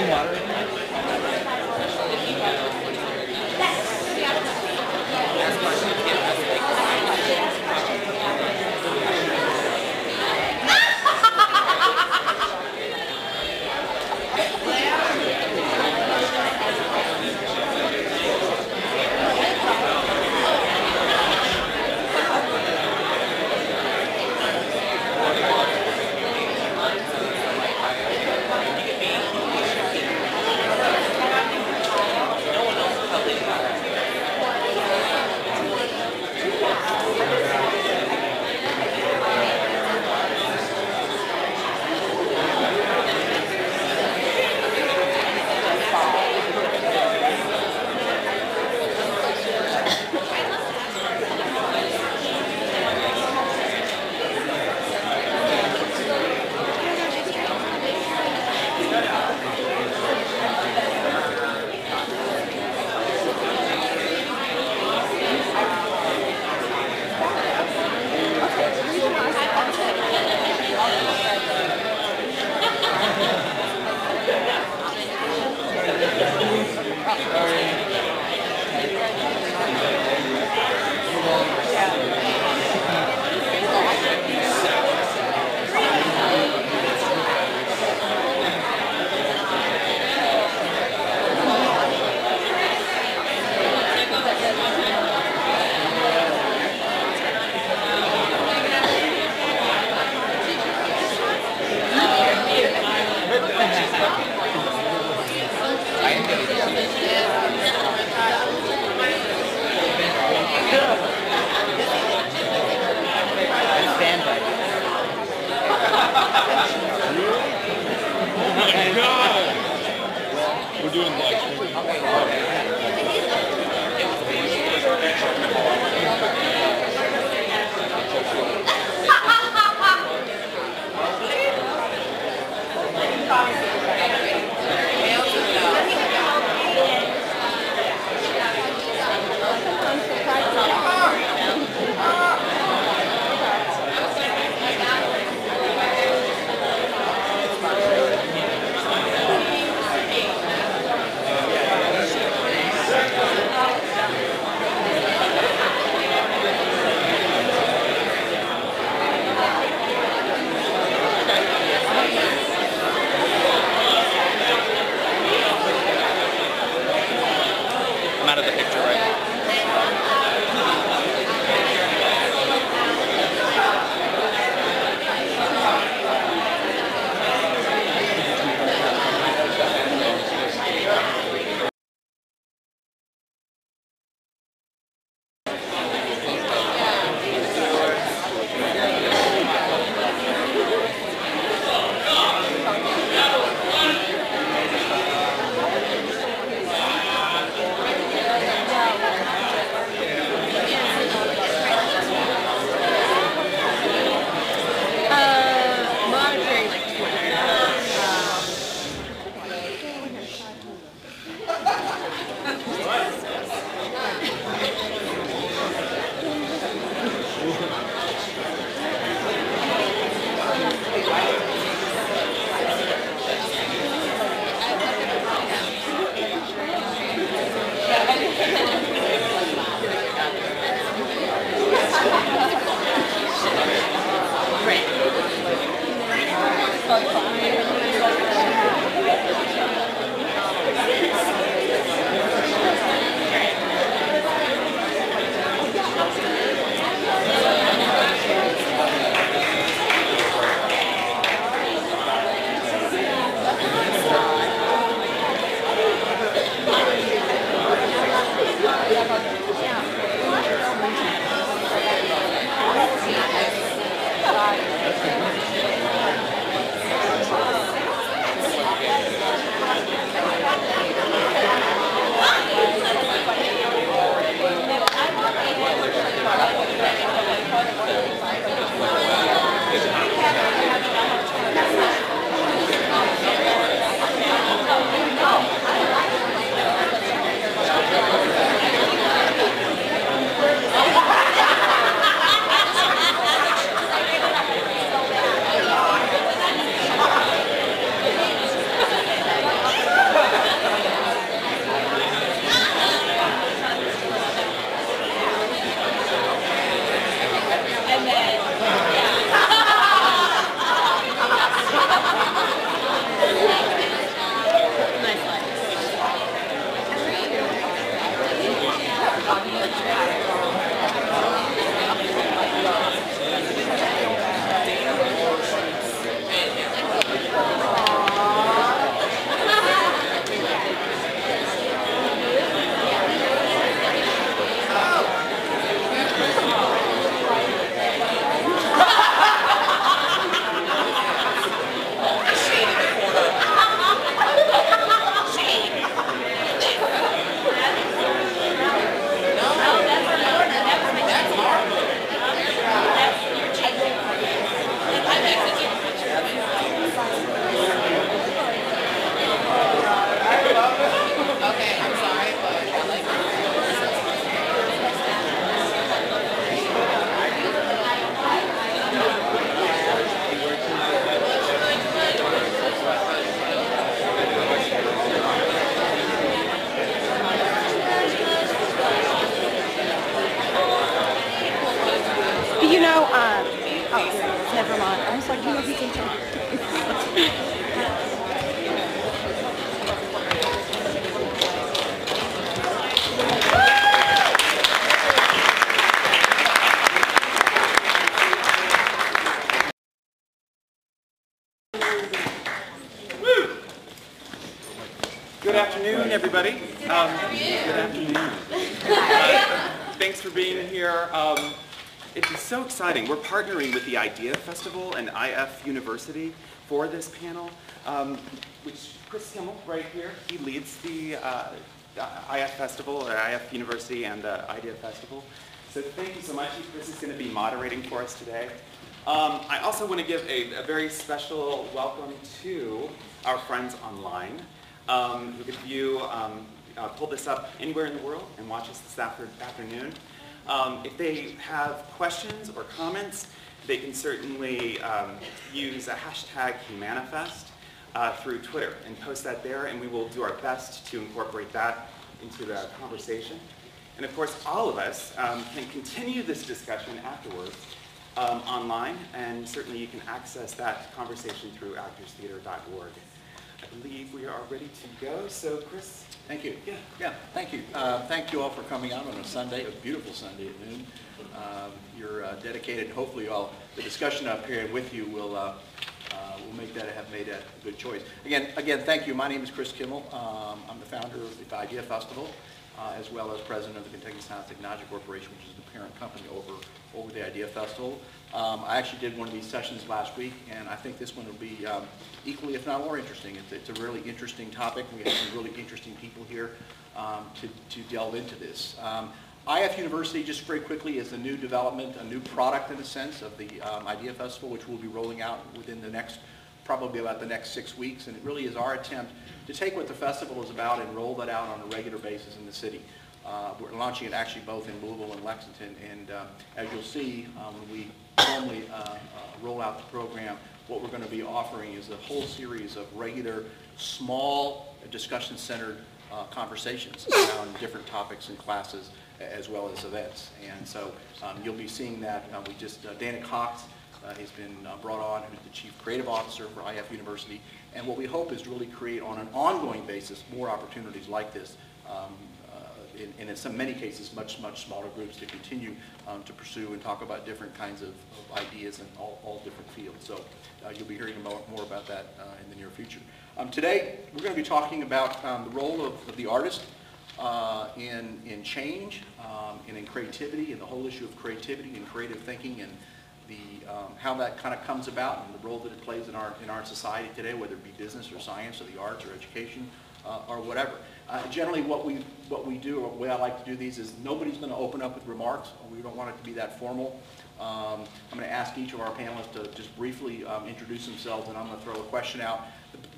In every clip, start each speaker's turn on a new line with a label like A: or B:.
A: We're doing live
B: We're partnering with the IDEA Festival and IF University for this panel, um, which Kris Kimel, right here, he leads the uh, IF Festival, or IF University and the IDEA Festival. So thank you so much. Kris is going to be moderating for us today. Um, I also want to give a a very special welcome to our friends online um, view, um, uh, pull this up anywhere in the world and watch us this after, afternoon. Um, if they have questions or comments, they can certainly um, use a hashtag HumanaFest uh, through Twitter and post that there, and we will do our best to incorporate that into the conversation. And of course, all of us um, can continue this discussion afterwards um, online, and certainly you can access that conversation through actorstheatre.org. I believe we are ready to go, so Kris?
C: Thank you.
B: Yeah.
C: Yeah, thank you. Uh, Thank you all for coming out on a Sunday, a beautiful Sunday at noon. Um, You're uh, dedicated, hopefully all, the discussion up here with you will, uh, uh, will make that, have made that a good choice. Again, again, thank you. My name is Kris Kimel. Um, I'm the founder of the Idea Festival, uh, as well as president of the Kentucky Science Technology Corporation, which is the parent company over, over the Idea Festival. Um, I actually did one of these sessions last week, and I think this one will be um, equally, if not more interesting. It's, it's a really interesting topic. We have some really interesting people here um, to, to delve into this. Um, IF University, just very quickly, is a new development, a new product in a sense of the um, Idea Festival, which we'll be rolling out within the next, probably about the next six weeks. And it really is our attempt to take what the festival is about and roll that out on a regular basis in the city. Uh, We're launching it actually both in Louisville and Lexington, and uh, as you'll see, um, when we formally uh, uh, roll out the program, what we're going to be offering is a whole series of regular, small, discussion-centered uh, conversations around different topics and classes, as well as events. And so um, you'll be seeing that. We just, Dana Cox uh, has been uh, brought on, who's the Chief Creative Officer for IF University. And what we hope is to really create on an ongoing basis more opportunities like this um, uh, in, in in some many cases, much, much smaller groups to continue um, to pursue and talk about different kinds of, of ideas in all, all different fields. So uh, you'll be hearing more, more about that uh, in the near future. Um, today, we're going to be talking about um, the role of, of the artist uh, in, in change um, and in creativity and the whole issue of creativity and creative thinking and the, um, how that kind of comes about and the role that it plays in our, in our society today, whether it be business or science or the arts or education uh, or whatever. Uh, Generally, what we, what we do, or the way I like to do these, is nobody's going to open up with remarks. We don't want it to be that formal. Um, I'm going to ask each of our panelists to just briefly um, introduce themselves, and I'm going to throw a question out.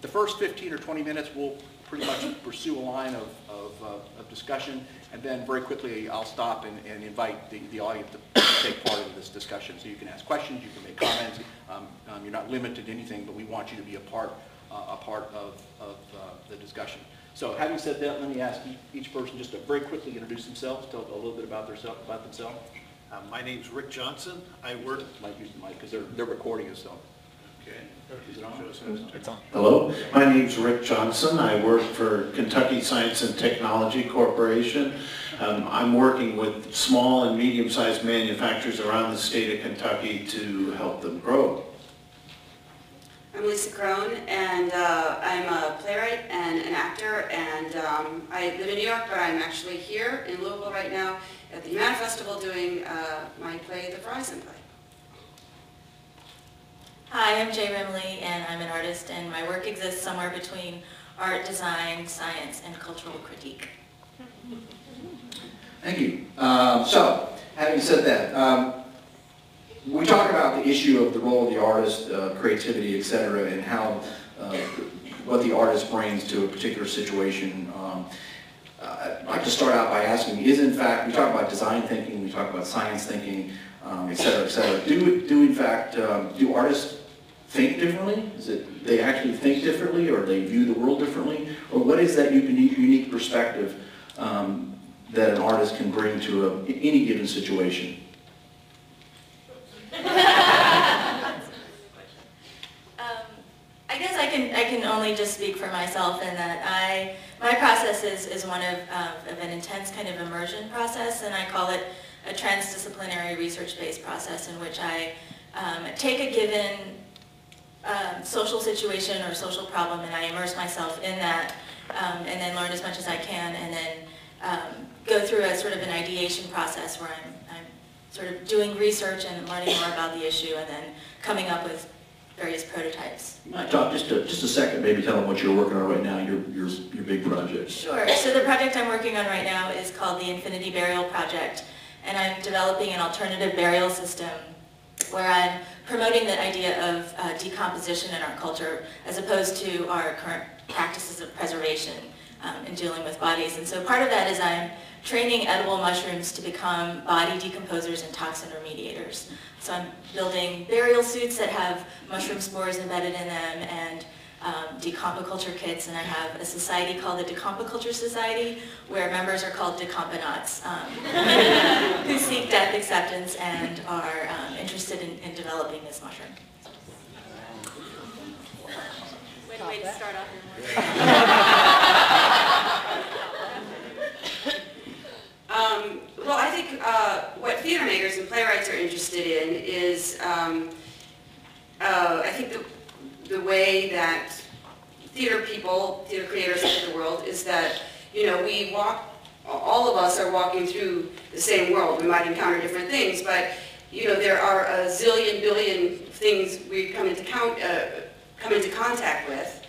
C: The- first 15 or 20 minutes, we'll pretty much pursue a line of, of, uh, of discussion, and then very quickly, I'll stop and, and invite the, the audience to take part in this discussion. So you can ask questions, you can make comments, um, um, you're not limited to anything, but we want you to be a part, uh, a part of, of uh, the discussion. So having said that, let me ask each, person just to very quickly introduce themselves, tell a little bit about theirself, about themselves.
D: Uh, My name's Rick Johnson. I work,
C: Might use the mic, because they're, they're recording us, so.
E: It's on.
F: Hello, my name's Rick Johnson. I work for Kentucky Science and Technology Corporation. Um, I'm working with small and medium-sized manufacturers around the state of Kentucky to help them grow.
G: I'm Lisa Kron, and uh, I'm a playwright and an actor, and um, I live in New York, but I'm actually here in Louisville right now at the Humana Festival doing uh, my play, The Verizon Play.
H: Hi, I'm Jae Rhim Lee, and I'm an artist, and my work exists somewhere between art, design, science, and cultural critique.
C: Thank you. Um, So, having said that, um, we talk about the issue of the role of the artist, uh, creativity, et cetera, and how, uh, what the artist brings to a particular situation. Um, I'd like to start out by asking, is in fact, we talk about design thinking, we talk about science thinking, um, et cetera, et cetera. Do, do in fact, um, do artists think differently? Is it, they actually think differently, or they view the world differently? Or what is that unique, perspective um, that an artist can bring to a, any given situation?
H: Um, I guess I can, I can only just speak for myself in that I, my process is, is one of, of an intense kind of immersion process, and I call it a transdisciplinary research-based process in which I um, take a given um, social situation or social problem and I immerse myself in that um, and then learn as much as I can and then um, go through a sort of an ideation process where I'm, I'm sort of doing research and learning more about the issue and then coming up with various prototypes.
C: Talk just a, just a second, maybe tell them what you're working on right now, your, your, your big project.
H: Sure. So the project I'm working on right now is called the Infinity Burial Project, and I'm developing an alternative burial system where I'm promoting the idea of uh, decomposition in our culture as opposed to our current practices of preservation um, in dealing with bodies. And so part of that is I'm training edible mushrooms to become body decomposers and toxin remediators. So I'm building burial suits that have mushroom spores embedded in them and um, decompiculture kits, and I have a society called the Decompiculture Society, where members are called decomponauts, um, who seek death acceptance and are um, interested in, in developing this mushroom. Way to, way to start off your.
G: Um, well, I think uh, what theater makers and playwrights are interested in is, um, uh, I think the, the way that theater people, theater creators of the world, is that, you know, we walk, all of us are walking through the same world. We might encounter different things, but, you know, there are a zillion, billion things we come into, count, uh, come into contact with.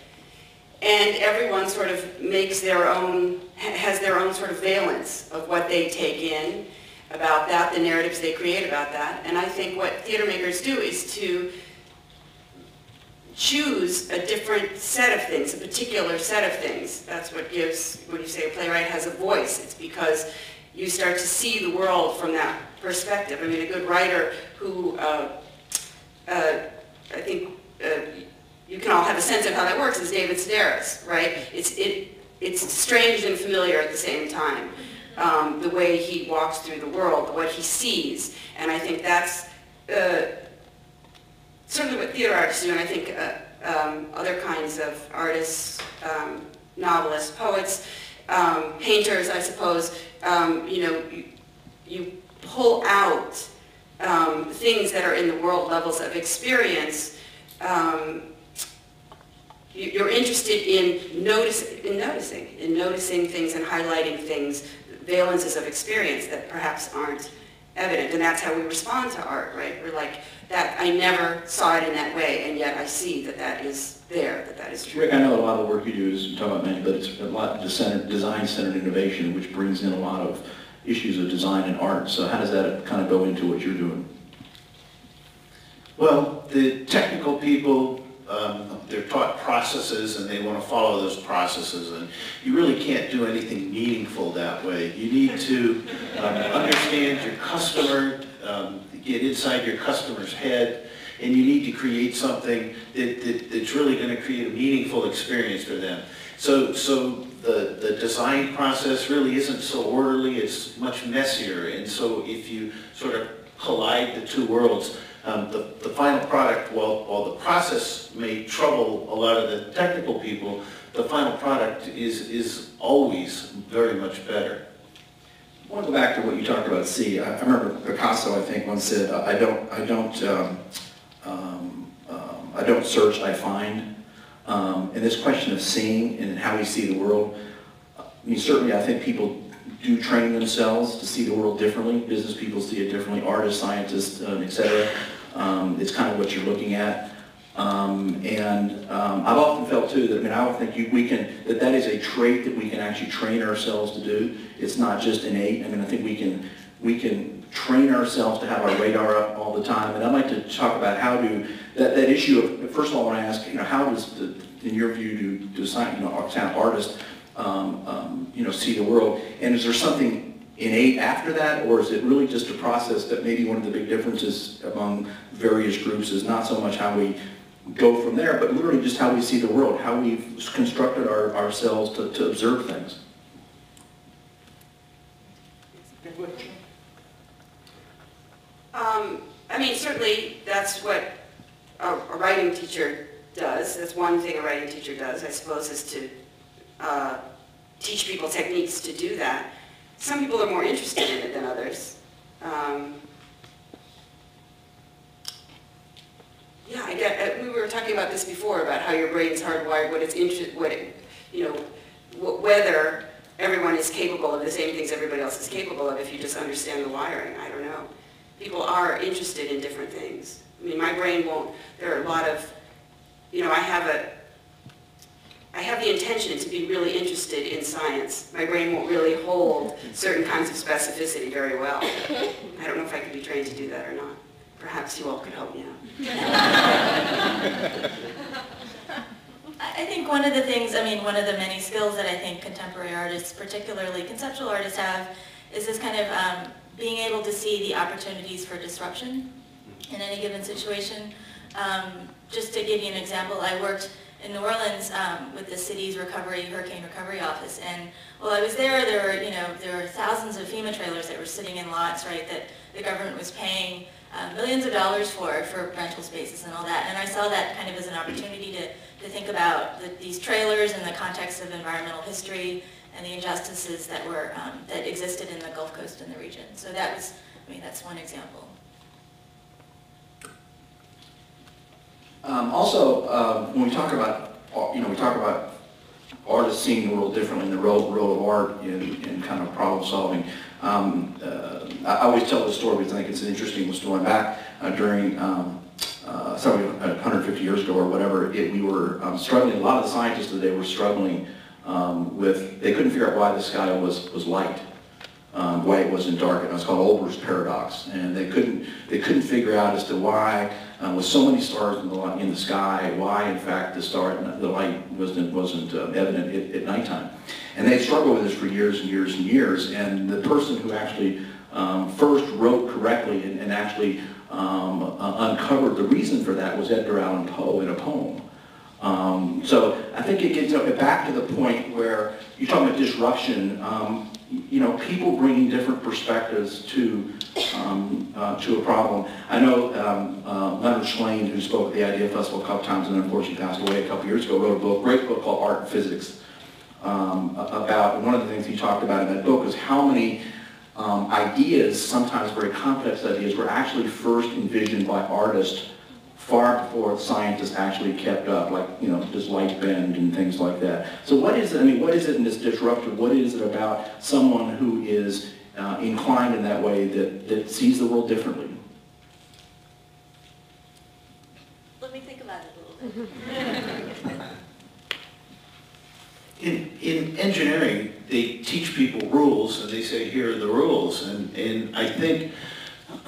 G: And everyone sort of makes their own, has their own sort of valence of what they take in about that, the narratives they create about that. And I think what theater makers do is to choose a different set of things, a particular set of things. That's what gives, when you say a playwright has a voice, it's because you start to see the world from that perspective. I mean, a good writer who, uh, uh, I think, uh, you can all have a sense of how that works is David Sedaris, right? It's, it, it's strange and familiar at the same time, um, the way he walks through the world, what he sees. And I think that's uh, certainly what theater artists do, and I think uh, um, other kinds of artists, um, novelists, poets, um, painters, I suppose, um, you know, you, you pull out um, things that are in the world levels of experience you- you're interested in notice, in noticing, in noticing things and highlighting things, valences of experience that perhaps aren't evident. And that's how we respond to art, right? We're like, that, I never saw it in that way, and yet I see that that is there, that that is true.
C: Rick, I know a lot of the work you do is, you talk about many, but it's a lot of center- design-centered innovation, which brings in a lot of issues of design and art. So how does that kind of go into what you're doing?
F: Well, the technical people, um, they're taught processes and they want to follow those processes and you really can't do anything meaningful that way. You need to um, understand your customer, um, get inside your customer's head and you need to create something that, that, that's really going to create a meaningful experience for them. So, so the, the design process really isn't so orderly, it's much messier. And so if you sort of collide the two worlds, um, the, the final product, while, while the process may trouble a lot of the technical people, the final product is, is always very much better.
C: I want to go back to what you talked about C. I I remember Picasso, I think, once said, "I don't, I don't, um, um, um, I don't search, I find." Um, And this question of seeing and how we see the world, I mean, certainly I think people do train themselves to see the world differently. Business people see it differently, artists, scientists, um, et cetera. Um, It's kind of what you're looking at. Um, And um, I've often felt too that, I mean, I think you, we can, that that is a trait that we can actually train ourselves to do. It's not just innate. I mean, I think we can, we can train ourselves to have our radar up all the time. And I'd like to talk about how to, that, that issue of, first of all, I want to ask, you know, how does, the, in your view, do, do science, you know, town artists, um, um, you know, see the world? And is there something innate after that, or is it really just a process that maybe one of the big differences among various groups is not so much how we go from there, but literally just how we see the world, how we've constructed our, ourselves to, to observe things?
G: Um, I mean, certainly, that's what a, a writing teacher does, that's one thing a writing teacher does, I suppose, is to uh, teach people techniques to do that. Some people are more interested in it than others. Um, Yeah, I get, uh, we were talking about this before, about how your brain's hardwired, what it's interest, what it, you know, wh- whether everyone is capable of the same things everybody else is capable of if you just understand the wiring, I don't know. People are interested in different things. I mean, my brain won't, there are a lot of, you know, I have a, I have the intention to be really interested in science. My brain won't really hold certain kinds of specificity very well. I don't know if I could be trained to do that or not. Perhaps you all could help me out.
H: I I think one of the things, I mean, one of the many skills that I think contemporary artists, particularly conceptual artists have, is this kind of um, being able to see the opportunities for disruption in any given situation. Um, Just to give you an example, I worked in New Orleans um, with the city's recovery, hurricane recovery office, and while I was there, there were, you know, there were thousands of FEMA trailers that were sitting in lots, right, that the government was paying uh, millions of dollars for, for rental spaces and all that. And I saw that kind of as an opportunity to, to think about the, these trailers in the context of environmental history and the injustices that were, um, that existed in the Gulf Coast and the region. So that was, I mean, that's one example.
C: Um, Also, um, when we talk about, uh, you know, we talk about artists seeing the world differently, and the role, role of art in, in kind of problem solving. Um, uh, I always tell this story because I think it's an interesting story. Back uh, during um, uh, several, uh, 150 years ago or whatever, it, we were um, struggling, a lot of the scientists today were struggling um, with, they couldn't figure out why the sky was, was light um, why it wasn't dark, and it was called Olbers' paradox. And they couldn't they couldn't figure out as to why, uh, with so many stars in the li- in the sky, why in fact the star the light wasn't wasn't uh, evident at, at nighttime. And they struggled with this for years and years and years. And the person who actually um, first wrote correctly and, and actually um, uh, uncovered the reason for that was Edgar Allan Poe in a poem. Um, so I think it gets back to the point where you're talking about disruption. Um, you know, people bringing different perspectives to um, uh, to a problem. I know um, uh, Leonard Shlain, who spoke at the Idea Festival a couple times and unfortunately passed away a couple years ago, wrote a book, great book called Art and Physics. Um, about one of the things he talked about in that book is how many um, ideas, sometimes very complex ideas, were actually first envisioned by artists far before scientists actually kept up, like, you know, does light bend and things like that. So what is it, I mean, what is it in this disruptor, what is it about someone who is uh, inclined in that way that, that sees the world differently?
H: Let me think about it a little bit.
F: In, in engineering, they teach people rules and they say, here are the rules. And, and I think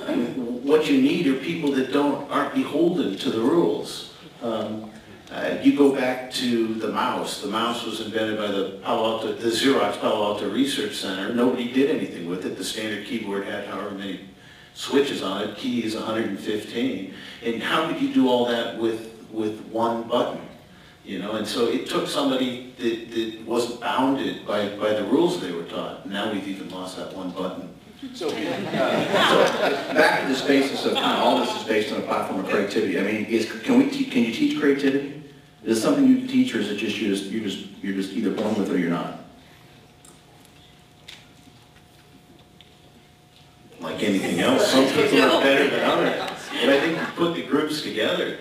F: what you need are people that don't, aren't beholden to the rules. Um, uh, you go back to the mouse. The mouse was invented by the Palo Alto, the Xerox Palo Alto Research Center. Nobody did anything with it. The standard keyboard had however many switches on it, keys 115. And how could you do all that with, with one button? You know, and so it took somebody that, that wasn't bounded by, by the rules they were taught. Now we've even lost that one button.
I: So, uh,
C: So back to this basis of kind of all this is based on a platform of creativity. I mean, is, can we, te- can you teach creativity? Is it something you can teach or is it just, you just, you're just, you're just either born with it or you're not?
F: Like anything else, some people are better than others. But I think you put the groups together.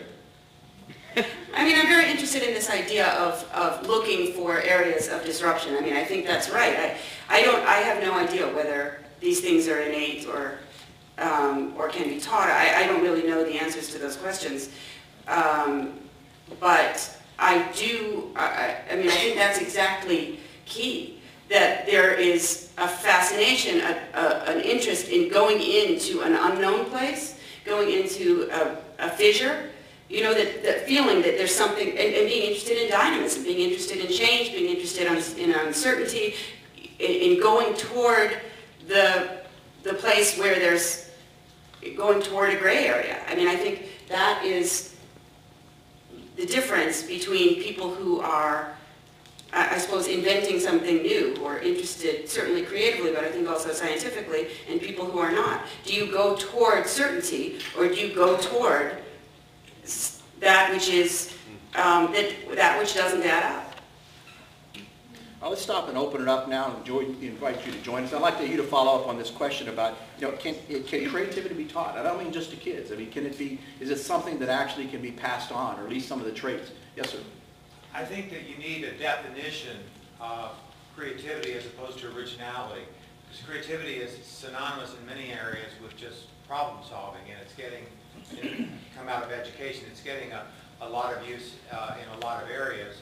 G: I mean, I'm very interested in this idea of, of looking for areas of disruption. I mean, I think that's right. I, I don't, I have no idea whether these things are innate or, um, or can be taught. I, I don't really know the answers to those questions. Um, but I do, I, I mean, I think that's exactly key, that there is a fascination, a, a, an interest in going into an unknown place, going into a, a fissure, you know, that, that feeling that there's something, and, and being interested in dynamism, being interested in change, being interested in, in uncertainty, in, in going toward the, the place where there's, going toward a gray area. I mean, I think that is the difference between people who are, I suppose, inventing something new or interested certainly creatively, but I think also scientifically, and people who are not. Do you go toward certainty or do you go toward that which is um, that, that which doesn't add up.
I: Uh, Let's stop and open it up now and join, invite you to join us. I'd like to- you to follow up on this question about, you know, can, can creativity be taught? I don't mean just to kids. I mean, can it be, is it something that actually can be passed on, or at least some of the traits? Yes, sir.
J: I think that you need a definition of creativity as opposed to originality. Because creativity is synonymous in many areas with just problem solving, and it's getting, you know, come out of education, it's getting a, a lot of use uh, in a lot of areas.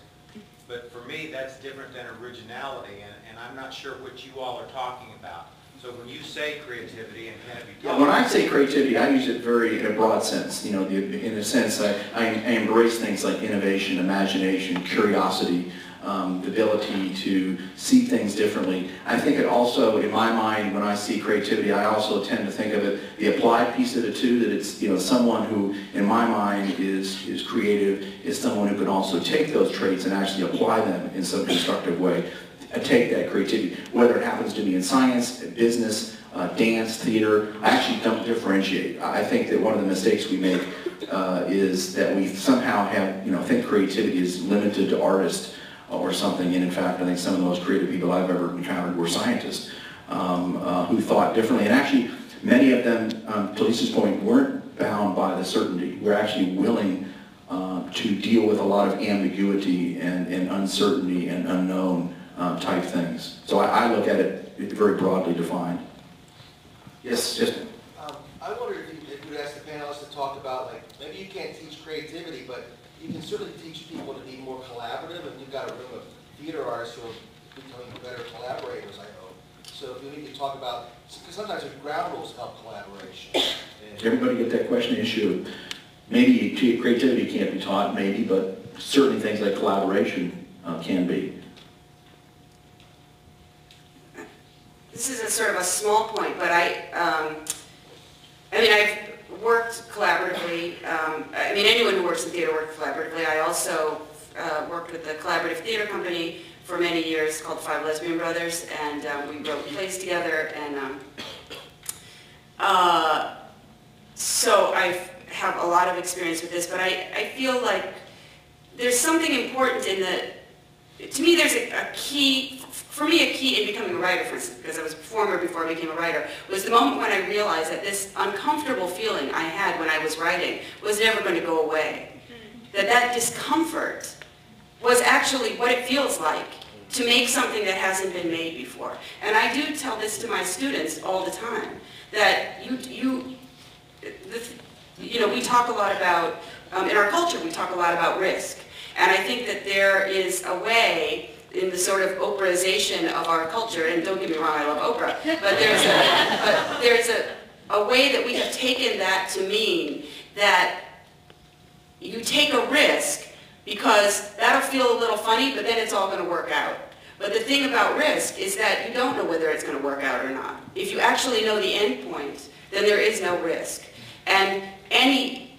J: But for me, that's different than originality, and, and I'm not sure what you all are talking about. So when you say creativity and can it be taught?
C: When I say creativity, I use it very in a broad sense. You know, the, in a sense, I, I embrace things like innovation, imagination, curiosity, um, the ability to see things differently. I think it also, in my mind, when I see creativity, I also tend to think of it, the applied piece of it too, that it's, you know, someone who, in my mind, is, is creative, is someone who can also take those traits and actually apply them in some constructive way. I take that creativity, whether it happens to be in science, in business, uh, dance, theater, I actually don't differentiate. I think that one of the mistakes we make uh, is that we somehow have, you know, think creativity is limited to artists or something, and in fact, I think some of the most creative people I've ever encountered were scientists um, uh, who thought differently, and actually, many of them, um, to Lisa's point, weren't bound by the certainty. We're actually willing uh, to deal with a lot of ambiguity and, and uncertainty and unknown um, type things. So I, I look at it very broadly defined. Yes, just,
K: Um, I wonder if you, if you would ask the panelists to talk about, like, maybe you can't teach creativity, but you can certainly teach people to be more collaborative, and you've got a room of theater artists who are becoming better collaborators, I hope. So if you need to talk about, because sometimes there's ground rules help collaboration. and-
C: did everybody get that question issue? Maybe creativity can't be taught, maybe, but certainly things like collaboration uh, can be.
G: This is a sort of a small point, but I, um, I mean, I've worked collaboratively, um, I mean, anyone who works in theater works collaboratively. I also uh, worked with the collaborative theater company for many years called Five Lesbian Brothers, and um, we wrote plays together, and um, uh, so I have a lot of experience with this, but I, I feel like there's something important in the, to me, there's a, a key, for me, a key in becoming a writer, for instance, because I was a performer before I became a writer, was the moment when I realized that this uncomfortable feeling I had when I was writing was never going to go away. That that discomfort was actually what it feels like to make something that hasn't been made before. And I do tell this to my students all the time, that you, you, you know, we talk a lot about, um, in our culture, we talk a lot about risk. And I think that there is a way in the sort of Oprahization of our culture, and don't get me wrong, I love Oprah, but there's a, but there's a, a way that we have taken that to mean that you take a risk because that'll feel a little funny, but then it's all going to work out. But the thing about risk is that you don't know whether it's going to work out or not. If you actually know the end point, then there is no risk. And any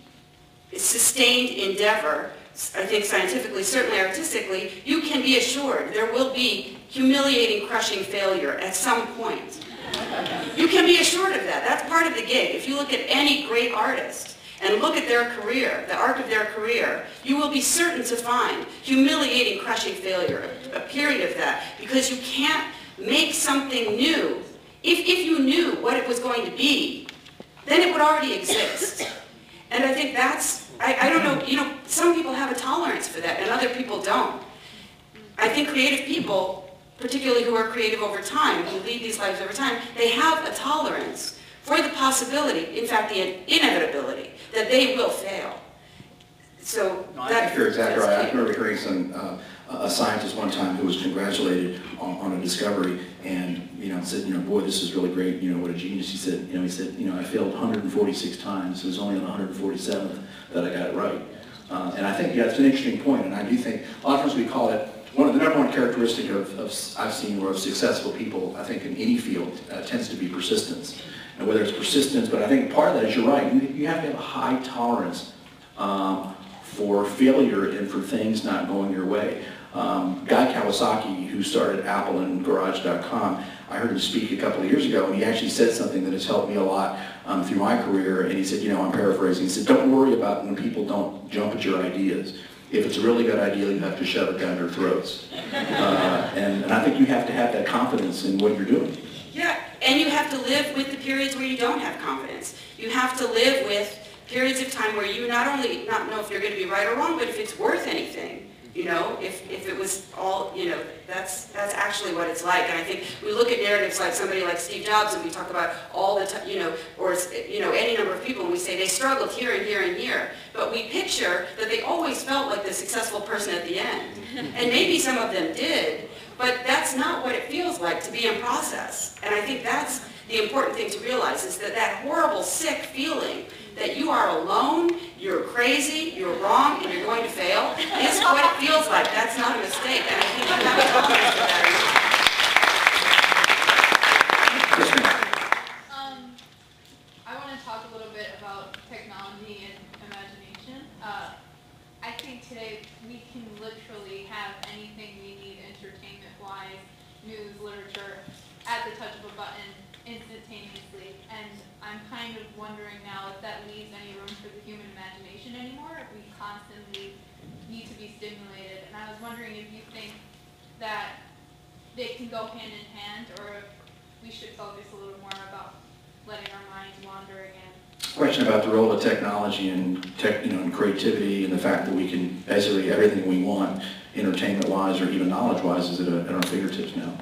G: sustained endeavor, I think scientifically, certainly artistically, you can be assured there will be humiliating, crushing failure at some point. You can be assured of that. That's part of the gig. If you look at any great artist and look at their career, the arc of their career, you will be certain to find humiliating, crushing failure, a period of that, because you can't make something new. If, if you knew what it was going to be, then it would already exist. And I think that's, I, I don't know, you know, some people have a tolerance for that and other people don't. I think creative people, particularly who are creative over time, who lead these lives over time, they have a tolerance for the possibility, in fact, the inevitability, that they will fail. So
C: No, I think you're exactly
G: that's
C: right. I remember hearing some, uh, a scientist one time who was congratulated on, on a discovery and, you know, said, you know, boy, this is really great, you know, what a genius. He said, you know, he said, you know, I failed 146 times. It was only on the 147th that I got it right. Uh, and I think, yeah, it's an interesting point. and I do think, a lot of times we call it, one of the number one characteristic of, of I've seen or of successful people, I think in any field, uh, tends to be persistence. And whether it's persistence, but I think part of that is you're right, you, you have to have a high tolerance um, for failure and for things not going your way. Um, Guy Kawasaki, who started Apple and Garage.com, I heard him speak a couple of years ago, and he actually said something that has helped me a lot um, through my career. And he said, you know, I'm paraphrasing. He said, don't worry about when people don't jump at your ideas. If it's a really good idea, you have to shove it down their throats. Uh, And, and I think you have to have that confidence in what you're doing.
G: Yeah, and you have to live with the periods where you don't have confidence. You have to live with periods of time where you not only not know if you're going to be right or wrong, but if it's worth anything. You know, if, if it was all, you know, that's, that's actually what it's like. And I think we look at narratives like somebody like Steve Jobs and we talk about all the time, you know, or, you know, any number of people and we say they struggled here and here and here. But we picture that they always felt like the successful person at the end. And maybe some of them did, but that's not what it feels like to be in process. And I think that's the important thing to realize is that that horrible, sick feeling that you are alone, you're crazy, you're wrong, and you're going to fail is what it feels like. That's not a mistake. And I think you have to tolerance for that.
C: Yes, ma'am.
L: Um, I want to talk a little bit about technology and imagination. Uh, I think today we can literally have anything we need entertainment-wise, news, literature, at the touch of a button instantaneously. And I'm kind of wondering now if that leaves any room for the human imagination anymore, if we constantly need to be stimulated. And I was wondering if you think that they can go hand in hand, or if we should focus a little more about letting our minds wander again.
C: Question about the role of technology and tech, you know, and creativity and the fact that we can basically everything we want, entertainment-wise or even knowledge-wise, is at, a, at our fingertips now.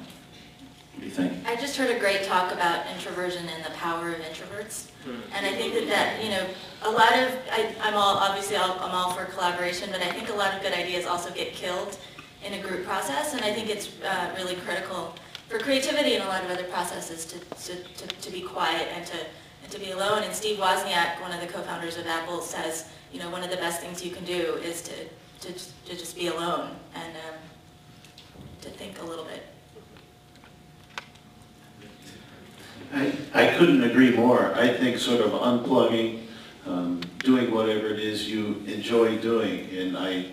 C: What do you think?
H: I just heard a great talk about introversion and the power of introverts. And I think that that, you know, a lot of, I, I'm all, obviously I'll- I'm all for collaboration, but I think a lot of good ideas also get killed in a group process. And I think it's uh, really critical for creativity and a lot of other processes to, to, to, to be quiet and to, and to be alone. And Steve Wozniak, one of the co-founders of Apple, says, you know, one of the best things you can do is to, to, to just be alone and um, to think a little bit.
F: I, I couldn't agree more. I think sort of unplugging, um, doing whatever it is you enjoy doing, and I,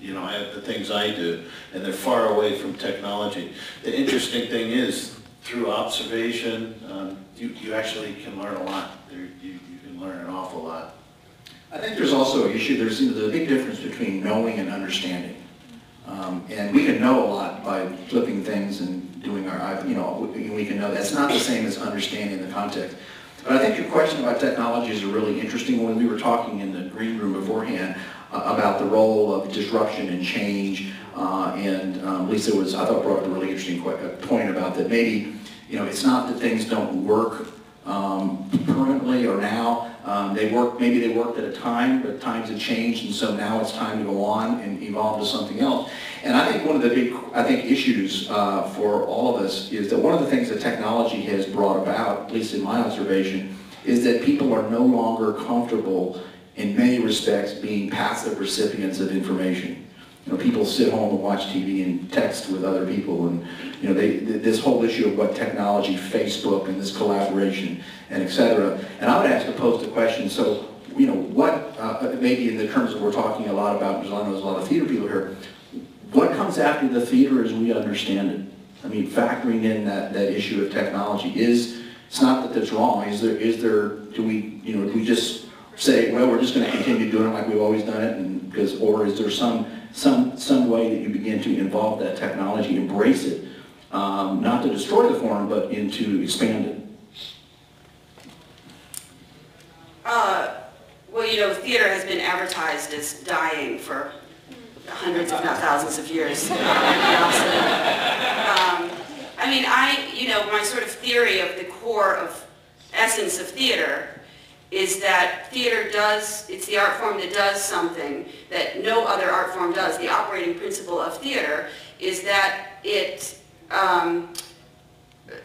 F: you know, I have the things I do, and they're far away from technology. The interesting thing is, through observation, um, you, you actually can learn a lot. There, you, you can learn an awful lot.
C: I think there's also an issue, there's, a big difference between knowing and understanding. Um, and we can know a lot by flipping things and doing our, you know, we, can know, that's not the same as understanding the context. But I think your question about technology is a really interesting one. We were talking in the green room beforehand uh, about the role of disruption and change. Uh, and um, Lisa was, I thought, brought up a really interesting uh, point about that maybe, you know, it's not that things don't work um, permanently or now. Um, They work, maybe they worked at a time, but times have changed, and so now it's time to go on and evolve to something else. And I think one of the big, I think, issues uh, for all of us is that one of the things that technology has brought about, at least in my observation, is that people are no longer comfortable in many respects being passive recipients of information. You know, people sit home and watch TV and text with other people, and you know, they, th- this whole issue of what technology, Facebook, and this collaboration, and et cetera. And I would ask to pose the question: so, you know, what uh, maybe in the terms of we're talking a lot about, because I know there's a lot of theater people here. What comes after the theater as we understand it? I mean, factoring in that, that issue of technology is, it's not that that's wrong, is there, is there, do we, you know, do we just say, well, we're just gonna continue doing it like we've always done it, and, because, or is there some, some, some way that you begin to involve that technology, embrace it, um, not to destroy the form, but into expand it?
G: Uh, Well, you know, theater has been advertised as dying for hundreds, if not thousands of years. Um, I mean, I, you know, my sort of theory of the core of essence of theater is that theater does, it's the art form that does something that no other art form does. The operating principle of theater is that it um,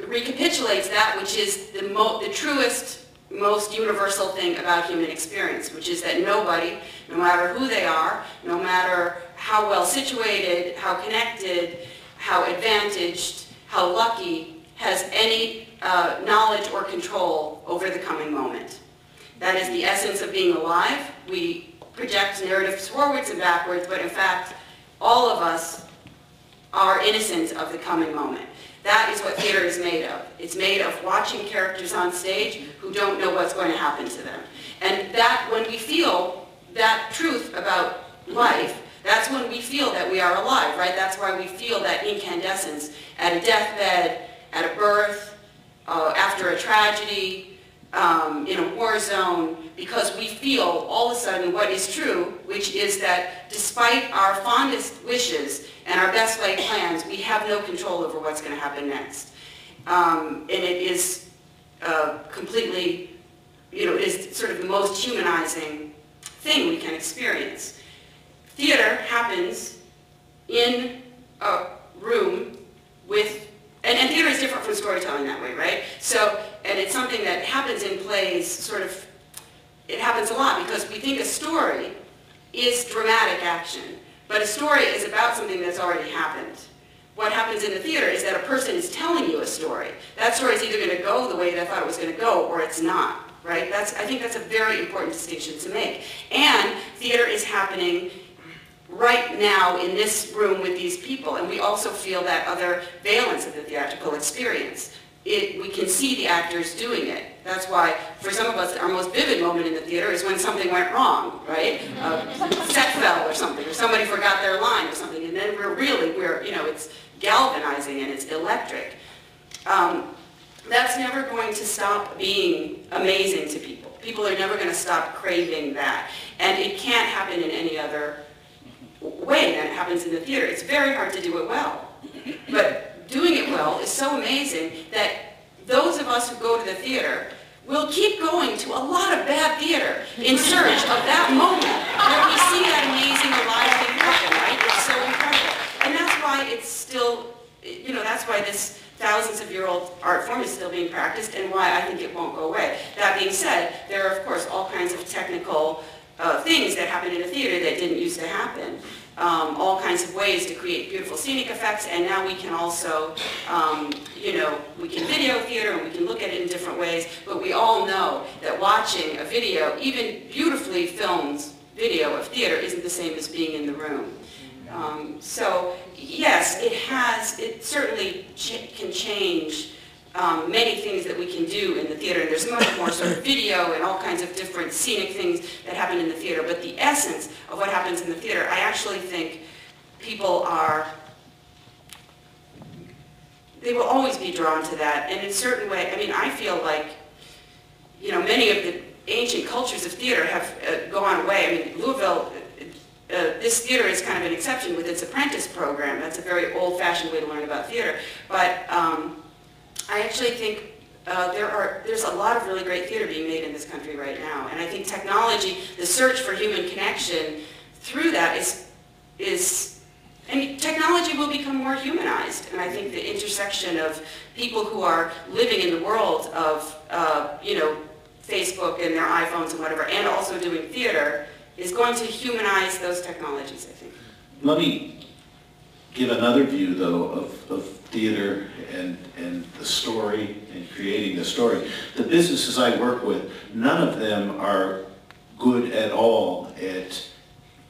G: recapitulates that which is the the truest, most universal thing about human experience, which is that nobody, no matter who they are, no matter how well situated, how connected, how advantaged, how lucky, has any uh, knowledge or control over the coming moment. That is the essence of being alive. We project narratives forwards and backwards, but in fact, all of us are innocent of the coming moment. That is what theater is made of. It's made of watching characters on stage who don't know what's going to happen to them. And that, when we feel that truth about life, That's when we feel that we are alive, right? That's why we feel that incandescence at a deathbed, at a birth, uh, after a tragedy, um, in a war zone, because we feel all of a sudden what is true, which is that despite our fondest wishes and our best laid plans, we have no control over what's going to happen next. Um, and it is uh, completely, you know, is sort of the most humanizing thing we can experience. Theater happens in a room with, and, and theater is different from storytelling that way, right? So, and it's something that happens in plays sort of, it happens a lot because we think a story is dramatic action, but a story is about something that's already happened. What happens in the theater is that a person is telling you a story. That story is either going to go the way that I thought it was going to go or it's not, right? That's, I think that's a very important distinction to make. And theater is happening right now in this room with these people, and we also feel that other valence of the theatrical experience. It, we can see the actors doing it. That's why, for some of us, our most vivid moment in the theater is when something went wrong, right? Uh, set fell or something, or somebody forgot their line or something, and then we're really, we're, you know, it's galvanizing and it's electric. Um, that's never going to stop being amazing to people. People are never going to stop craving that. And it can't happen in any other way than it happens in the theater. It's very hard to do it well. But doing it well is so amazing that those of us who go to the theater will keep going to a lot of bad theater in search of that moment where we see that amazing alive thing happen, right? It's so incredible. And that's why it's still, you know, that's why this thousands of year old art form is still being practiced and why I think it won't go away. That being said, there are of course all kinds of technical uh, things that happen in a theater that didn't used to happen. Um, all kinds of ways to create beautiful scenic effects, and now we can also, um, you know, we can video theater and we can look at it in different ways, but we all know that watching a video, even beautifully filmed video of theater, isn't the same as being in the room. Um, so, yes, it has, it certainly ch can change um, many things that we can do in the theater. And there's much more sort of video and all kinds of different scenic things that happen in the theater. But the essence of what happens in the theater, I actually think people are, they will always be drawn to that. And in a certain way, I mean, I feel like, you know, many of the ancient cultures of theater have uh, gone away. I mean, Louisville, uh, this theater is kind of an exception with its apprentice program. That's a very old-fashioned way to learn about theater. But um, I actually think uh, there are, there's a lot of really great theater being made in this country right now. And I think technology, the search for human connection through that is, is mean, technology will become more humanized. And I think the intersection of people who are living in the world of, uh, you know, Facebook and their iPhones and whatever, and also doing theater, is going to humanize those technologies, I think.
F: Let me give another view, though, of, of theater and, and the story and creating the story. The businesses I work with, none of them are good at all at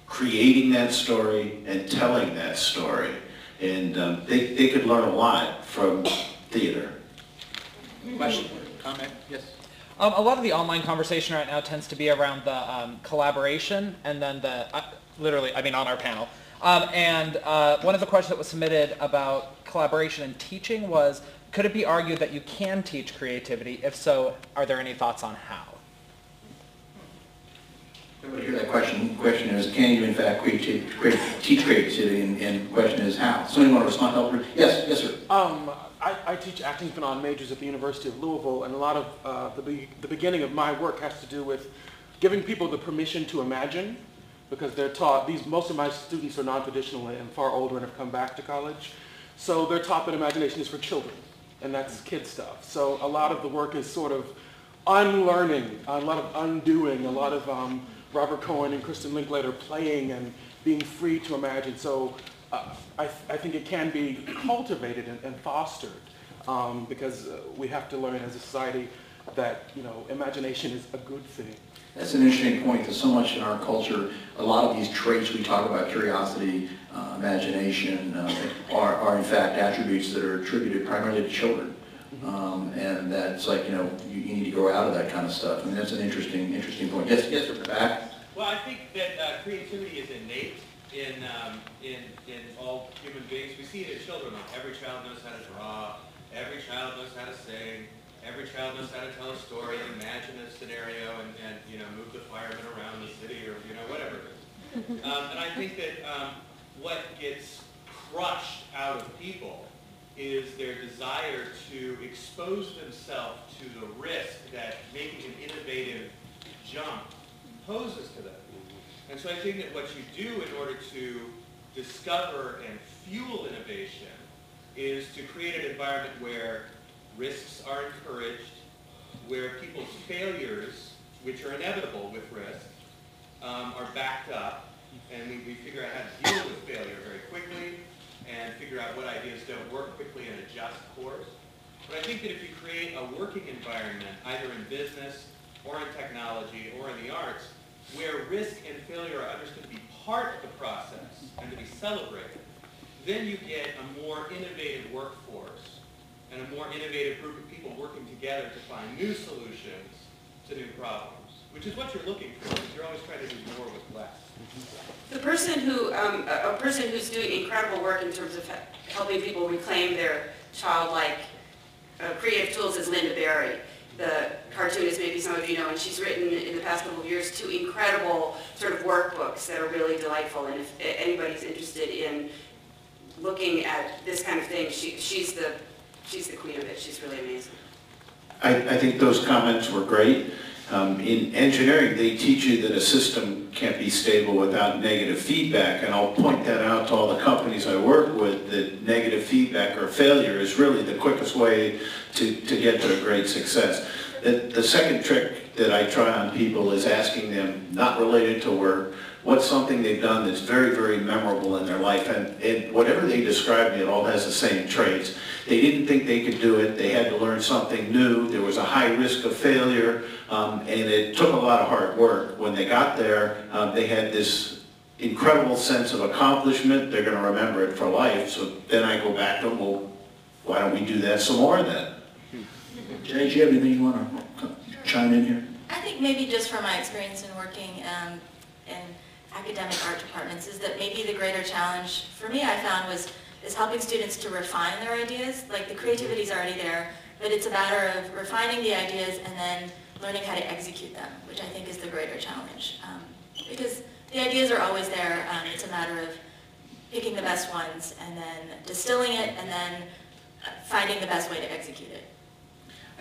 F: creating that story and telling that story. And um, they, they could learn a lot from theater.
I: Question, comment? Yes.
E: Um, a lot of the online conversation right now tends to be around the um, collaboration and then the, uh, literally, I mean on our panel. Um, and uh, one of the questions that was submitted about collaboration and teaching was, could it be argued that you can teach creativity? If so, are there any thoughts on how?
C: Everybody hear that question? Question is, can you in fact creati- create, teach creativity? And, and the question is, how? Somebody want to respond? Help? Yes, yes, sir.
A: Um, I, I teach acting phenom majors at the University of Louisville, and a lot of uh, the, be the beginning of my work has to do with giving people the permission to imagine, because they're taught, these, most of my students are non-traditional and far older and have come back to college, so they're taught that imagination is for children, and that's kid stuff. So a lot of the work is sort of unlearning, a lot of undoing, a lot of um, Robert Cohen and Kristin Linklater playing and being free to imagine. So uh, I, th I think it can be cultivated and, and fostered um, because uh, we have to learn as a society that you know imagination is a good thing.
C: That's an interesting point because so much in our culture, a lot of these traits we talk about, curiosity, uh, imagination, uh, are, are in fact attributes that are attributed primarily to children. Um, and that's like, you know, you, you need to grow out of that kind of stuff. I mean, that's an interesting, interesting point. Yes, yes, sir, back.
M: Well, I think that uh, creativity is innate in, um, in, in all human beings. We see it in children, every child knows how to draw, every child knows how to sing, every child knows how to tell a story, imagine a scenario, and, and, you know, move the firemen around the city, or, you know, whatever it is. Um, and I think that, um, what gets crushed out of people is their desire to expose themselves to the risk that making an innovative jump poses to them. And so I think that what you do in order to discover and fuel innovation is to create an environment where risks are encouraged, where people's failures, which are inevitable with risk, um, are backed up, and we, we figure out how to deal with failure very quickly, and figure out what ideas don't work quickly and adjust course. But I think that if you create a working environment, either in business, or in technology, or in the arts, where risk and failure are understood to be part of the process and to be celebrated, then you get a more innovative workforce and a more innovative group of people working together to find new solutions to new problems, which is what you're looking for. You're always trying to do more with less.
G: The person who, um, a person who's doing incredible work in terms of helping people reclaim their childlike uh, creative tools is Lynda Barry, the cartoonist, maybe some of you know, and she's written in the past couple of years two incredible sort of workbooks that are really delightful, and if anybody's interested in looking at this kind of thing, she, she's the, she's the queen of it, she's really amazing.
F: I, I think those comments were great. Um, in engineering, they teach you that a system can't be stable without negative feedback, and I'll point that out to all the companies I work with, that negative feedback or failure is really the quickest way to, to get to a great success. The, the second trick that I try on people is asking them, not related to work, what's something they've done that's very, very memorable in their life, and, and whatever they describe, it all has the same traits. They didn't think they could do it, they had to learn something new, there was a high risk of failure, um, and it took a lot of hard work. When they got there, um, they had this incredible sense of accomplishment, they're gonna remember it for life, so then I go back to them, well, why don't we do that some more then?
C: Jae, do you have anything you want to chime in here?
H: I think maybe just from my experience in working um, in academic art departments is that maybe the greater challenge for me I found was is helping students to refine their ideas. Like the creativity is already there, but it's a matter of refining the ideas and then learning how to execute them, which I think is the greater challenge. Um, because the ideas are always there. Um, it's a matter of picking the best ones and then distilling it and then uh, finding the best way to execute it.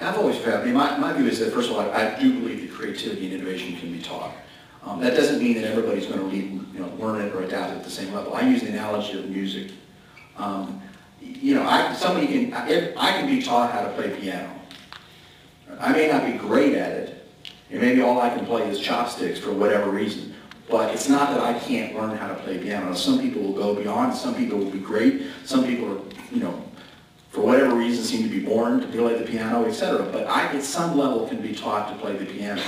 C: I've always found, I mean, my, my view is that, first of all, I, I do believe that creativity and innovation can be taught. Um, that doesn't mean that everybody's going to you know, learn it or adapt it at the same level. I use the analogy of music. Um, you know, I, somebody can, I, I can be taught how to play piano. I may not be great at it, and maybe all I can play is chopsticks for whatever reason. But it's not that I can't learn how to play piano. Some people will go beyond, some people will be great, some people are, you know, for whatever reason seem to be born to play the piano, etc. But I, at some level, can be taught to play the piano.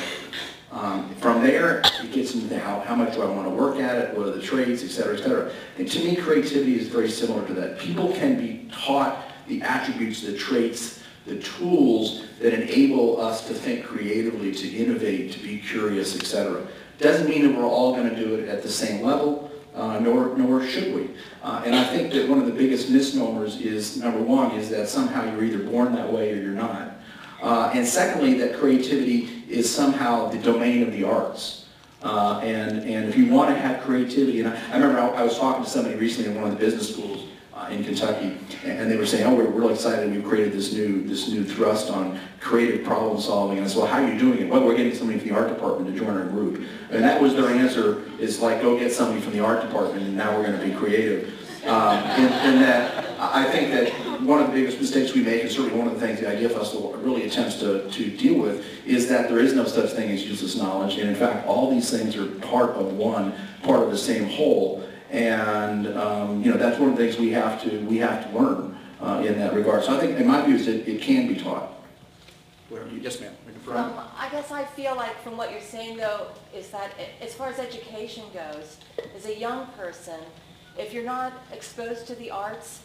C: Um, from there, it gets into how, how much do I want to work at it, what are the trades, et cetera, et cetera. And to me, creativity is very similar to that. People can be taught the attributes, the traits, the tools that enable us to think creatively, to innovate, to be curious, et cetera. Doesn't mean that we're all going to do it at the same level, uh, nor, nor should we. Uh, and I think that one of the biggest misnomers is, number one, is that somehow you're either born that way or you're not. Uh, and secondly, that creativity is somehow the domain of the arts. Uh, and, and if you want to have creativity, and I, I remember I, I was talking to somebody recently in one of the business schools uh, in Kentucky, and, and they were saying, oh, we're really excited, we've created this new, this new thrust on creative problem solving. And I said, well, how are you doing it? Well, we're getting somebody from the art department to join our group. And that was their answer, is like, go get somebody from the art department, and now we're going to be creative. Um, in that, I think that one of the biggest mistakes we make, and certainly one of the things the IdeaFestival really attempts to, to deal with, is that there is no such thing as useless knowledge. And in fact, all these things are part of one, part of the same whole. And, um, you know, that's one of the things we have to, we have to learn uh, in that regard. So I think, in my view, is that it can be taught. Yes, ma'am. in.
N: Um, I guess I feel like from what you're saying though, is that as far as education goes, as a young person, if you're not exposed to the arts,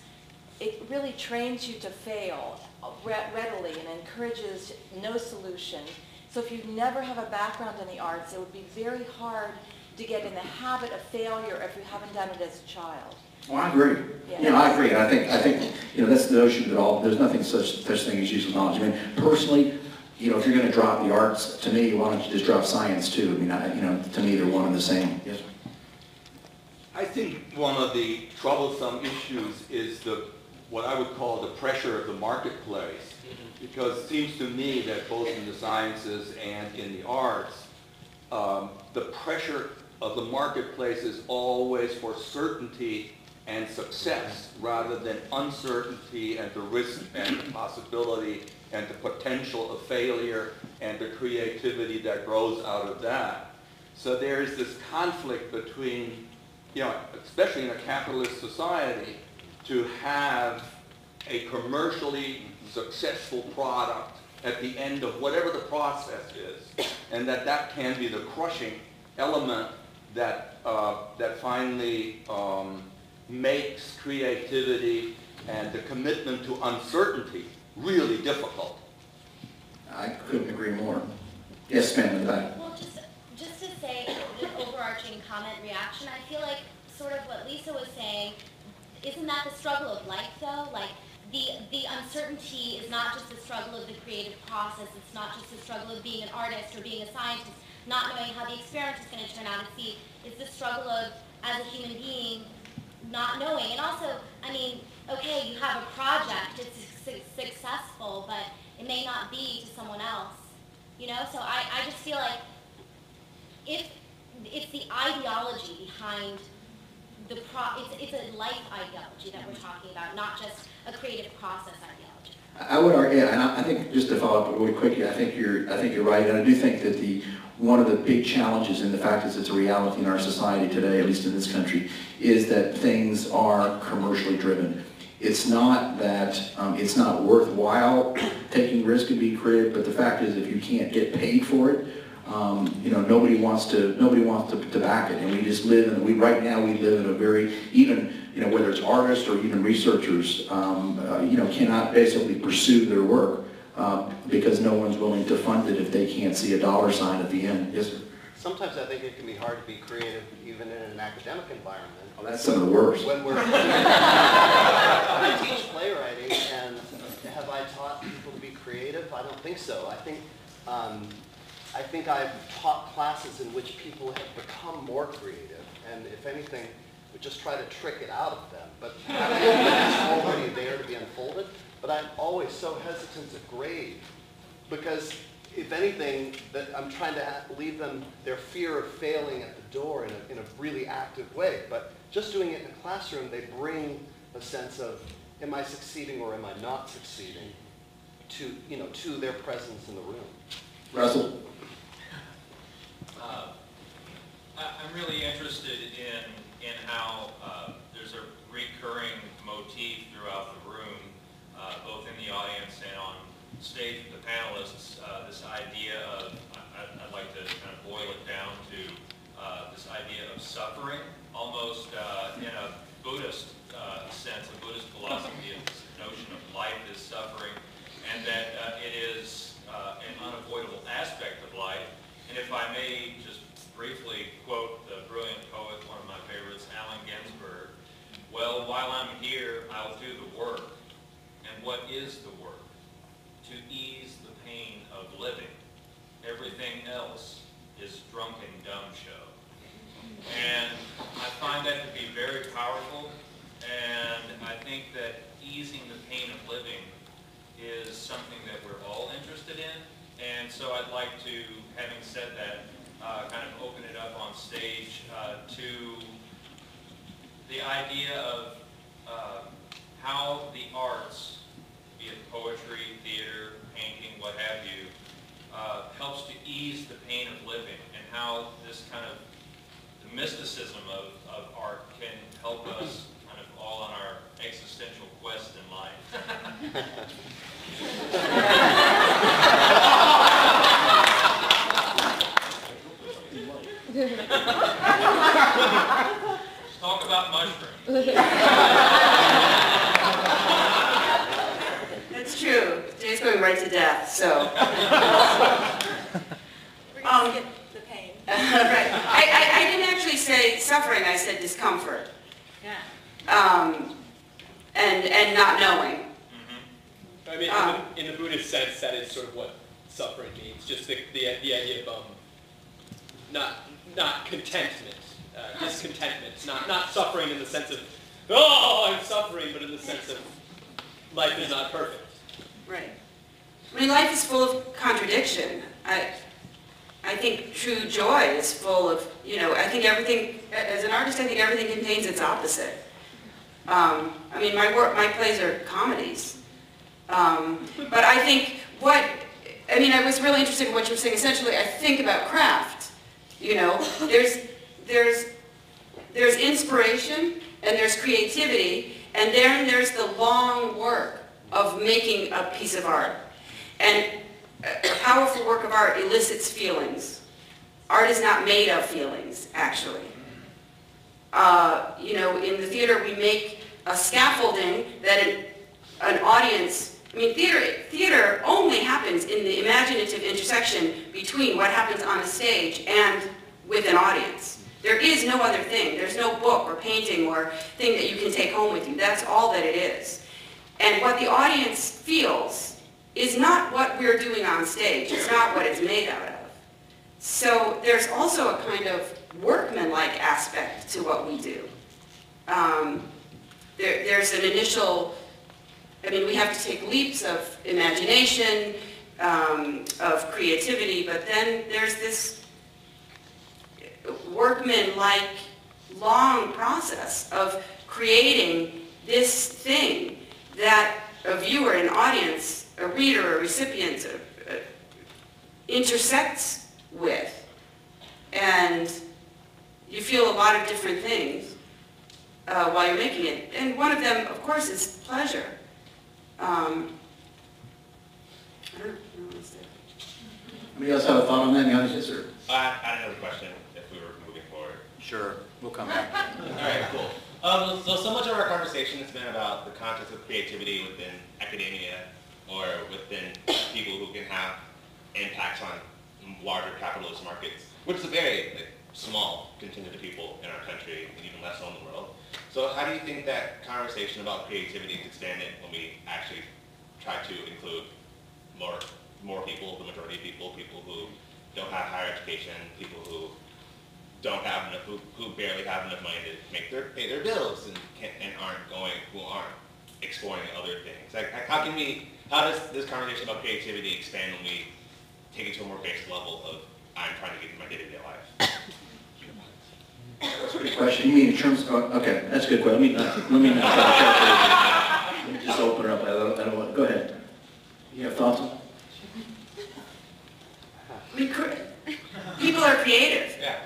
N: it really trains you to fail readily and encourages no solution. So if you never have a background in the arts, it would be very hard to get in the habit of failure if you haven't done it as a child.
C: Well, I agree.
N: Yeah.
C: You know, I agree. And I think, I think, you know, that's the notion that all, there's nothing such, such thing as useful knowledge. I mean, personally, you know, if you're going to drop the arts, to me, why don't you just drop science too? I mean, I, you know, to me, they're one and the same. Yes, sir.
O: I think one of the troublesome issues is the, what I would call the pressure of the marketplace. Because it seems to me that both in the sciences and in the arts, um, the pressure of the marketplace is always for certainty and success rather than uncertainty and the risk and the possibility and the potential of failure and the creativity that grows out of that. So there's this conflict between, you know, especially in a capitalist society, to have a commercially successful product at the end of whatever the process is, and that that can be the crushing element that, uh, that finally um, makes creativity and the commitment to uncertainty really difficult.
C: I couldn't agree more. Yes, ma'am, in.
P: Well, just, just to say, an overarching comment reaction, I feel like sort of what Lisa was saying, isn't that the struggle of life though? Like, the, the uncertainty is not just the struggle of the creative process, it's not just the struggle of being an artist or being a scientist, not knowing how the experiment is going to turn out. It's the, it's the struggle of, as a human being, not knowing. And also, I mean, okay, you have a project, it's su- successful, but it may not be to someone else. You know, so I, I just feel like if it's the ideology behind the pro, it's, it's a life ideology that we're talking about, not just a creative process ideology.
C: I would argue, and I think, just to follow up really quickly, I think you're, I think you're right, and I do think that the, one of the big challenges, and the fact is it's a reality in our society today, at least in this country, is that things are commercially driven. It's not that, um, it's not worthwhile taking risk and being creative, but the fact is if you can't get paid for it, um, you know, nobody wants to, nobody wants to, to back it, and we just live in, we, right now, we live in a very, even, you know, whether it's artists or even researchers, um, uh, you know, cannot basically pursue their work, um, because no one's willing to fund it if they can't see a dollar sign at the end. Yes, sir?
K: Sometimes I think it can be hard to be creative even in an academic environment.
C: Oh, that's some of the worst.
K: When we're, I teach playwriting, and have I taught people to be creative? I don't think so. I think, um, I think I've taught classes in which people have become more creative, and if anything, we just try to trick it out of them. But it's already there to be unfolded. But I'm always so hesitant to grade because if anything, that I'm trying to leave them their fear of failing at the door in a, in a really active way. But just doing it in a classroom, they bring a sense of, am I succeeding or am I not succeeding to, you know, to their presence in the room.
C: Russell?
Q: Uh, I'm really interested in, in how uh, there's a recurring motif throughout the room, uh, both in the audience and on stage with the panelists, uh, this idea of, you
G: know, I think everything, as an artist, I think everything contains its opposite. Um, I mean, my work, my plays are comedies. Um, but I think what, I mean, I was really interested in what you were saying. Essentially, I think about craft. You know, there's, there's, there's inspiration and there's creativity, and then there's the long work of making a piece of art. And a powerful work of art elicits feelings. Art is not made of feelings, actually. Uh, you know, in the theater, we make a scaffolding that an, an audience, I mean, theater, theater only happens in the imaginative intersection between what happens on a stage and with an audience. There is no other thing. There's no book or painting or thing that you can take home with you. That's all that it is. And what the audience feels is not what we're doing on stage. It's not what it's made out of. So there's also a kind of workmanlike aspect to what we do. Um, there, there's an initial, I mean, we have to take leaps of imagination, um, of creativity, but then there's this workman-like long process of creating this thing that a viewer, an audience, a reader, a recipient uh, uh, intersects with. And you feel a lot of different things uh, while you're making it. And one of them, of course, is pleasure. Um, I don't know what else to-
C: Anybody else have a thought on that in the yes, sir?
R: I, I had another question if we were moving forward.
I: Sure, we'll come back.
R: All right, cool. Um, so, so much of our conversation has been about the context of creativity within academia or within people who can have impacts on larger capitalist markets, which is a very like, small contingent of people in our country and even less so in the world. So how do you think that conversation about creativity is expanded when we actually try to include more more people, the majority of people, people who don't have higher education, people who don't have enough, who, who barely have enough money to make their pay their bills and can, and aren't going, who aren't exploring other things. Like, how can we, how does this conversation about creativity expand when we take it to a more basic level of I'm trying to get through my day-to-day life?
C: That's a good question. You mean in terms, oh, okay, that's a good question. Let me, not- let me not try to short Let me just open it up. I don't, I don't want, go ahead. You have thoughts? on?
G: I mean, people are creative.
R: Yeah.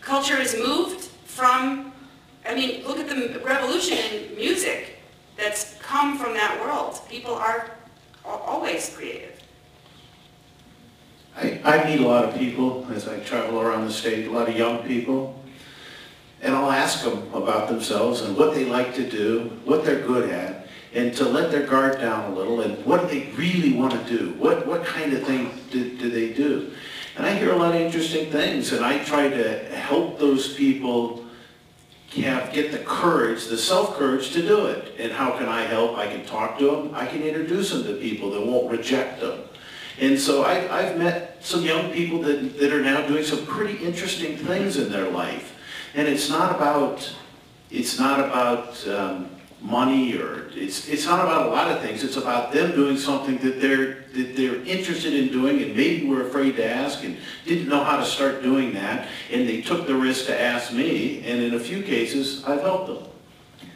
G: Culture is moved from, I mean, look at the revolution in music that's come from that world. People are always creative.
F: I, I meet a lot of people as I travel around the state, a lot of young people, and I'll ask them about themselves and what they like to do, what they're good at, and to let their guard down a little and what they really want to do? What, what kind of thing do, do they do? And I hear a lot of interesting things, and I try to help those people have, get the courage, the self-courage to do it. And how can I help? I can talk to them, I can introduce them to people that won't reject them. And so I, I've met some young people that, that are now doing some pretty interesting things in their life. And it's not about, it's not about um, money or, it's, it's not about a lot of things. It's about them doing something that they're, that they're interested in doing and maybe were afraid to ask and didn't know how to start doing that. And they took the risk to ask me, and in a few cases, I've helped them.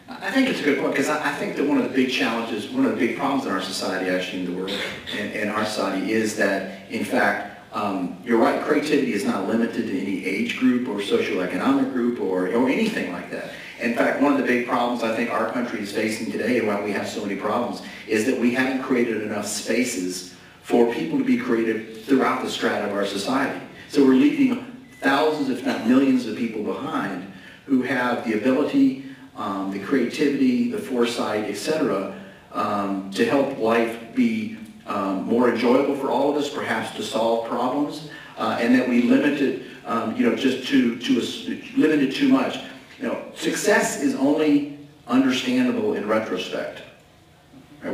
C: I think it's a good point, because I, I think that one of the big challenges, one of the big problems in our society, actually in the world, and, and our society, is that, in fact, um, you're right, creativity is not limited to any age group or socioeconomic group or, or anything like that. In fact, one of the big problems I think our country is facing today, and why we have so many problems, is that we haven't created enough spaces for people to be creative throughout the strata of our society. So we're leaving thousands, if not millions of people behind who have the ability, um, the creativity, the foresight, etc., um, to help life be um, more enjoyable for all of us, perhaps to solve problems, uh, and that we limit it, um, you know, just to, to a limit it too much. You know, success is only understandable in retrospect.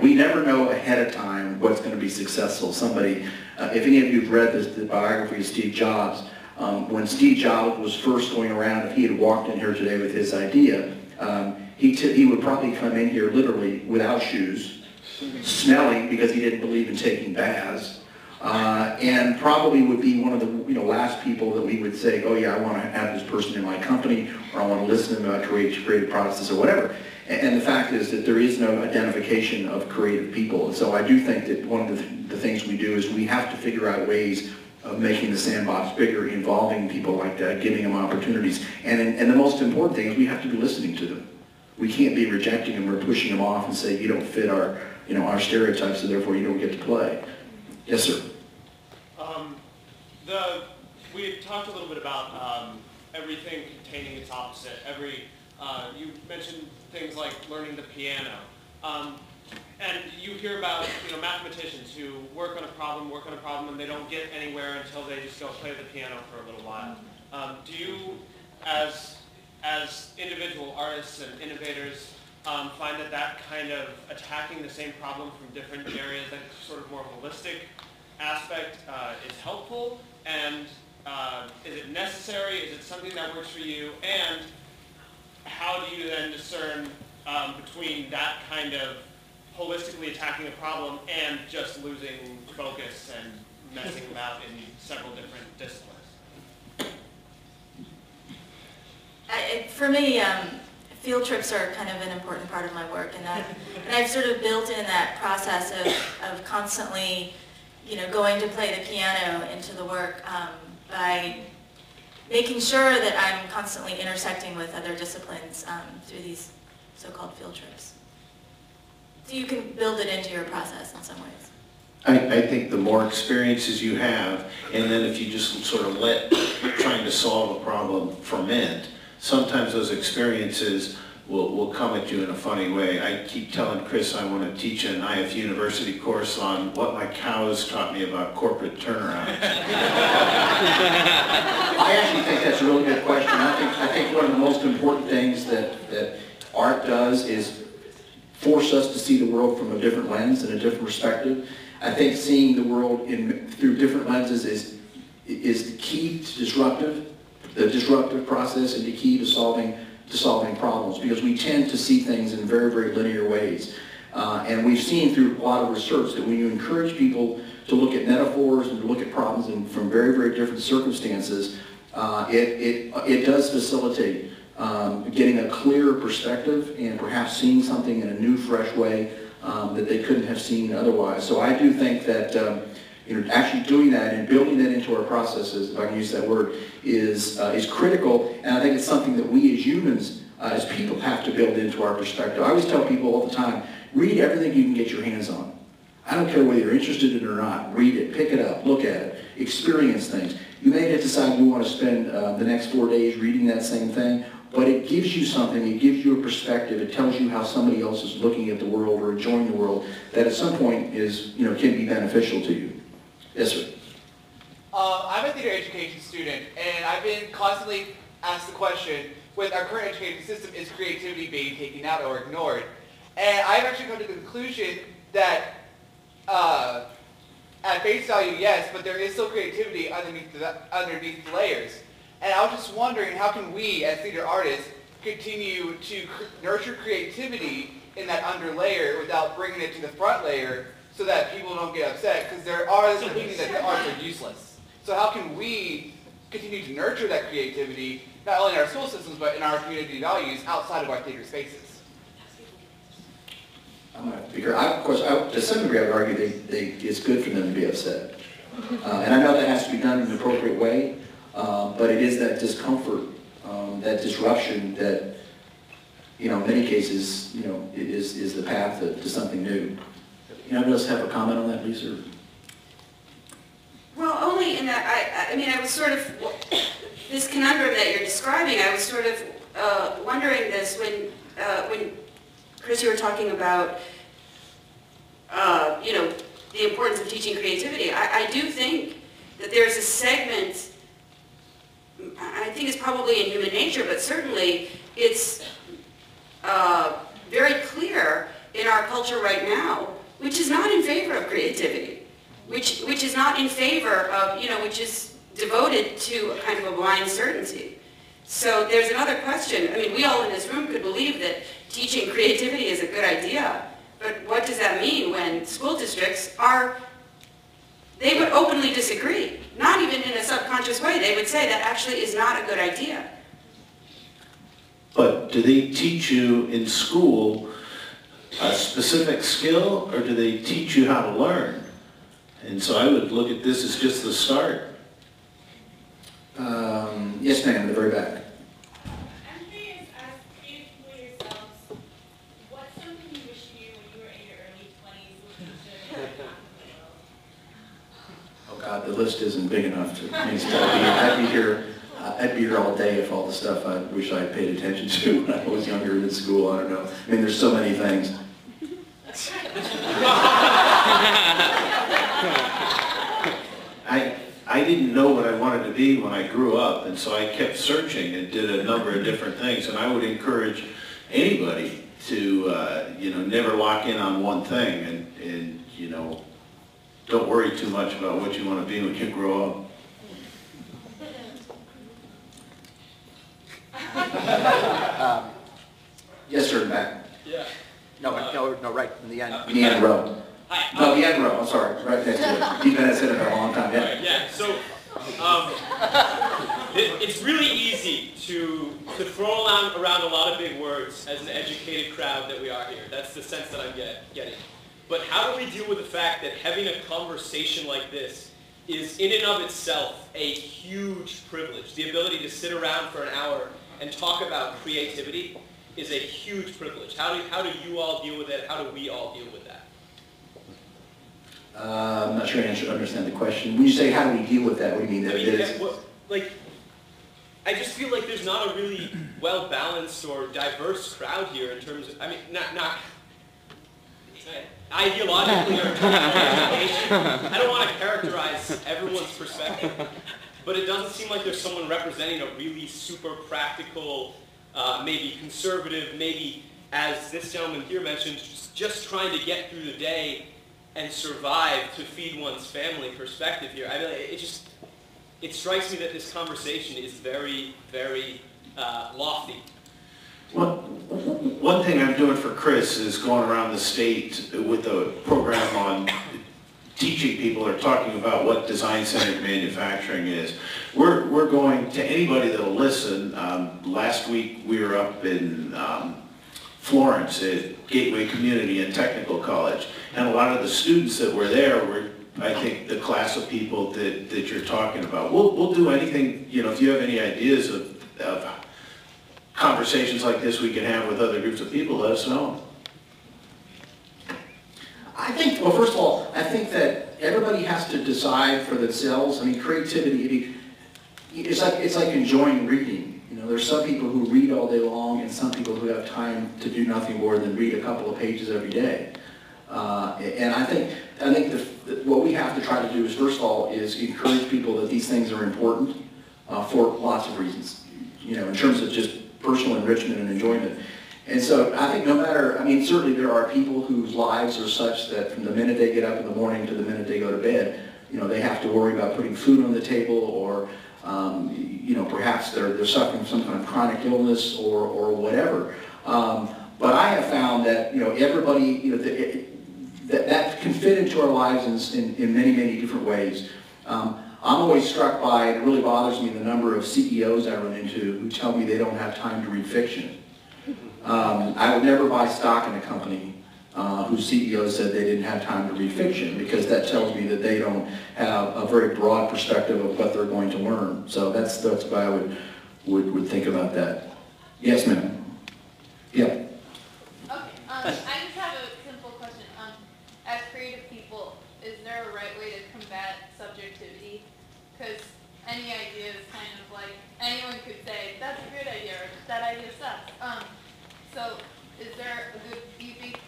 C: We never know ahead of time what's going to be successful. Somebody, uh, if any of you have read this, the biography of Steve Jobs, um, when Steve Jobs was first going around, if he had walked in here today with his idea, um, he, he would probably come in here literally without shoes, smelling because he didn't believe in taking baths, uh, and probably would be one of the you know last people that we would say, oh yeah, I want to have this person in my company, or I want to listen to them about creative, creative process or whatever. And, and the fact is that there is no identification of creative people. And so I do think that one of the, th- the things we do is we have to figure out ways of making the sandbox bigger, involving people like that, giving them opportunities. And, and the most important thing is we have to be listening to them. We can't be rejecting them or pushing them off and say, you don't fit our, you know, our stereotypes, so therefore you don't get to play. Yes, sir.
S: Um, the, we had talked a little bit about um, everything containing its opposite. Every, uh, you mentioned things like learning the piano. Um, and you hear about, you know, mathematicians who work on a problem, work on a problem, and they don't get anywhere until they just go play the piano for a little while. Um, do you, as, as individual artists and innovators, um, find that that kind of attacking the same problem from different areas, that sort of more holistic aspect uh, is helpful? And uh, is it necessary? Is it something that works for you? And how do you then discern um, between that kind of holistically attacking a problem and just losing focus and messing about in several different disciplines?
H: I, for me, um, field trips are kind of an important part of my work, and that, and I've sort of built in that process of, of constantly, you know, going to play the piano into the work um, by making sure that I'm constantly intersecting with other disciplines um, through these so-called field trips. So you can build it into your process in some ways.
F: I, I think the more experiences you have, and then if you just sort of let trying to solve a problem ferment, sometimes those experiences will, will come at you in a funny way. I keep telling Kris I want to teach an IF University course on what my cows taught me about corporate turnaround.
C: I actually think that's a really good question. I think, I think one of the most important things that, that art does is force us to see the world from a different lens and a different perspective. I think seeing the world in, through different lenses is, is the key to disruptive, the disruptive process and the key to solving, to solving problems because we tend to see things in very, very linear ways. Uh, and we've seen through a lot of research that when you encourage people to look at metaphors and to look at problems in, from very, very different circumstances, uh, it, it, it does facilitate um, getting a clearer perspective and perhaps seeing something in a new, fresh way um, that they couldn't have seen otherwise. So I do think that um, you know, actually doing that and building that into our processes, if I can use that word, is, uh, is critical. And I think it's something that we as humans, uh, as people, have to build into our perspective. I always tell people all the time, read everything you can get your hands on. I don't care whether you're interested in it or not. Read it, pick it up, look at it, experience things. You may decide you want to spend uh, the next four days reading that same thing, but it gives you something, it gives you a perspective, it tells you how somebody else is looking at the world or enjoying the world that at some point is, you know, can be beneficial to you. Yes, sir.
T: Uh, I'm a theater education student, and I've been constantly asked the question, with our current education system, is creativity being taken out or ignored? And I've actually come to the conclusion that uh, at face value, yes, but there is still creativity underneath the, underneath the layers. And I was just wondering, how can we, as theater artists, continue to cr- nurture creativity in that under layer without bringing it to the front layer so that people don't get upset? Because there are this opinion that the arts are useless. So how can we continue to nurture that creativity, not only in our school systems, but in our community values outside of our theater spaces?
C: I'm not a speaker. I, of course, I, to some degree, I would argue they, they, it's good for them to be upset. Uh, and I know that has to be done in an appropriate way, uh, but it is that discomfort, um, that disruption that, you know, in many cases, you know, is, is the path to, to something new. You know, else have a comment on that, Lisa?
G: Well, only in that, I, I mean, I was sort of, this conundrum that you're describing, I was sort of uh, wondering this when, uh, when, Kris, you were talking about, uh, you know, the importance of teaching creativity. I, I do think that there's a segment, I think it's probably in human nature, but certainly it's uh, very clear in in our culture right now, which is not in favor of creativity, which, which is not in favor of, you know, which is devoted to a kind of a blind certainty. So there's another question. I mean, we all in this room could believe that teaching creativity is a good idea, but what does that mean when school districts are, they would openly disagree, not even in a subconscious way. They would say that actually is not a good idea.
F: But do they teach you in school a specific skill, or do they teach you how to learn? And so I would look at this as just the start.
C: Um, yes, ma'am, in the very back.
U: I'm curious, as creative people yourselves, what's something you wish you knew when you were in your early twenties, which you should have known?
C: Oh God, the list isn't big enough to, I'd be here, uh, I'd be here all day if all the stuff I wish I had paid attention to when I was younger in school, I don't know. I mean, there's so many things.
F: I, I didn't know what I wanted to be when I grew up, and so I kept searching and did a number of different things. And I would encourage anybody to, uh, you know, never lock in on one thing and, and, you know, don't worry too much about what you want to be when you grow up.
I: Um,
C: Yes, sir, in the back.
V: Yeah.
I: No, no, no, right in the end.
C: In the end row. No, the end row, I'm sorry, right next to it. You've been at Senate for a long time, yeah.
S: Yeah, so, um, it, it's really easy to, to throw around, around a lot of big words as an educated crowd that we are here. That's the sense that I'm get, getting. But how do we deal with the fact that having a conversation like this is in and of itself a huge privilege? The ability to sit around for an hour and talk about creativity is a huge privilege. How do, how do you all deal with it? How do we all deal with that?
C: Uh, I'm not sure I understand the question. When you say, how do we deal with that, what do you mean?
S: I mean,
C: that is-
S: what- like, I just feel like there's not a really well-balanced or diverse crowd here in terms of, I mean, not, not ideologically or. I don't want to characterize everyone's perspective, but it doesn't seem like there's someone representing a really super practical, uh, maybe conservative, maybe, as this gentleman here mentioned, just, trying to get through the day and survive to feed one's family perspective here. I mean, it just, it strikes me that this conversation is very, very uh, lofty.
F: One, one thing I'm doing for Kris is going around the state with a program on teaching people or talking about what design-centered manufacturing is. We're, we're going to anybody that'll listen. Um, last week, we were up in um, Florence at Gateway Community and Technical College, and a lot of the students that were there were, I think, the class of people that, that you're talking about. We'll, we'll do anything, you know, if you have any ideas of, of conversations like this we can have with other groups of people, let us know.
C: I think, well, first of all, I think that everybody has to decide for themselves. I mean, creativity, I mean, it's like, it's like enjoying reading. You know, there's some people who read all day long and some people who have time to do nothing more than read a couple of pages every day. Uh, and I think, I think the, what we have to try to do is, first of all, is encourage people that these things are important uh, for lots of reasons. You know, in terms of just personal enrichment and enjoyment. And so I think no matter, I mean, certainly there are people whose lives are such that from the minute they get up in the morning to the minute they go to bed, you know, they have to worry about putting food on the table or, um, you know, perhaps they're, they're suffering some kind of chronic illness or, or whatever. Um, but I have found that, you know, everybody, you know, that, it, that, that can fit into our lives in, in, in many, many different ways. Um, I'm always struck by, and it really bothers me, the number of CEOs I run into who tell me they don't have time to read fiction. Um, I would never buy stock in a company uh, whose CEO said they didn't have time to read fiction because that tells me that they don't have a very broad perspective of what they're going to learn. So that's that's why I would would, would think about that. Yes, ma'am. Yeah.
L: Okay, um, I just have a simple question. Um, as creative people, is there a right way to combat subjectivity? Because any idea is kind of like, anyone could say, that's a good idea, or that idea sucks. Um, so is there a good, do you think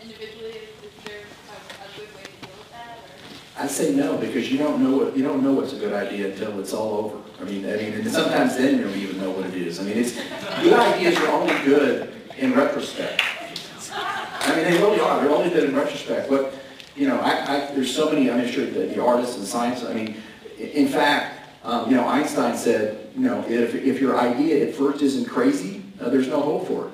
L: individually, is, is there a, a good way to deal with that, or?
C: I say no because you don't know what you don't know what's a good idea until it's all over. I mean, I mean, and sometimes then you don't even know what it is. I mean, it's good ideas are only good in retrospect. I mean, they really are, they're only good in retrospect, but, you know, I, I, there's so many, I'm sure the, the artists and science, I mean, in fact, um, you know, Einstein said, you know, if, if your idea at first isn't crazy, uh, there's no hope for it.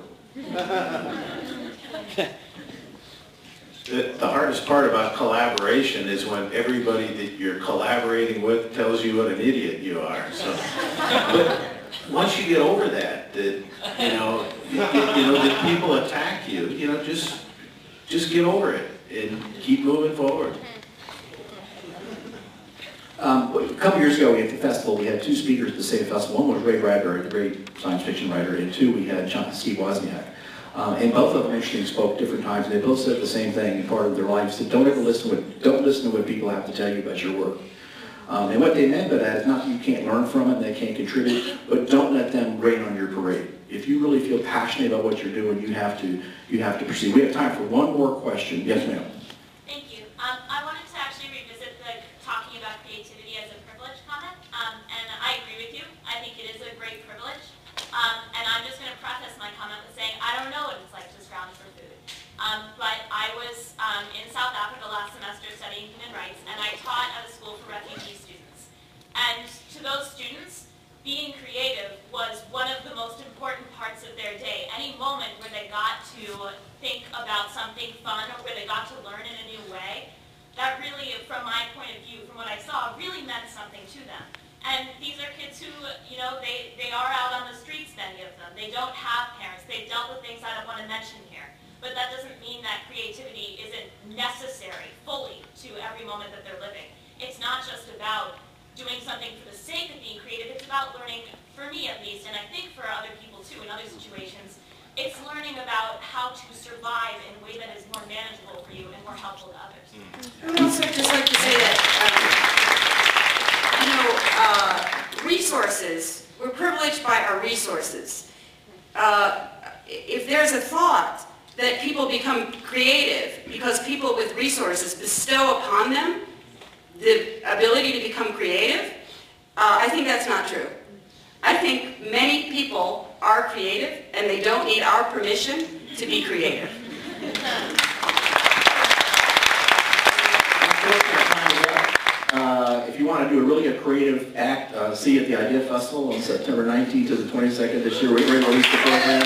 F: The, the hardest part about collaboration is when everybody that you're collaborating with tells you what an idiot you are, so. But once you get over that, that, you know, you you know, that people attack you, you know, just, just get over it and keep moving forward.
C: Um, a couple years ago, at the festival, we had two speakers at the same festival. One was Ray Bradbury, the great science fiction writer, and two, we had John, Steve Wozniak. Um, and both of them interesting spoke different times, and they both said the same thing in part of their lives, that don't ever listen to what, don't listen to what people have to tell you about your work. Um, and what they meant by that is not you can't learn from it, they can't contribute, but don't let them rain on your parade. If you really feel passionate about what you're doing, you have to, you have to proceed. We have time for one more question. Yes, ma'am.
W: Thank you. Um, I wanted to actually revisit the talking about creativity as a privilege comment, um, and I agree with you. I think it is a great privilege. Um, and I'm just going to preface my comment with saying I don't know what it's like to scrounge for food. Um, but I was um, in South Africa last semester studying human rights, and I taught at a school for refugee students. And to those students, being creative was one of the most important parts of their day. Any moment where they got to think about something fun or where they got to learn in a new way, that really, from my point of view, from what I saw, really meant something to them. And these are kids who, you know, they, they are out on the streets, many of them. They don't have parents. They've dealt with things I don't want to mention here. But that doesn't mean that creativity isn't necessary fully to every moment that they're living. It's not just about doing something for the sake of being creative. It's about learning, for me at least, and I think for other people too in other situations, it's learning about how to survive in a way that is more manageable for you and more helpful to others.
G: I would also just like to say that, um, uh, resources, we're privileged by our resources. Uh, If there's a thought that people become creative because people with resources bestow upon them the ability to become creative, uh, I think that's not true. I think many people are creative and they don't need our permission to be creative.
C: Uh, if you want to do a really a creative act, uh, see at the IdeaFestival on September 19th to the 22nd this year. We're going to release the program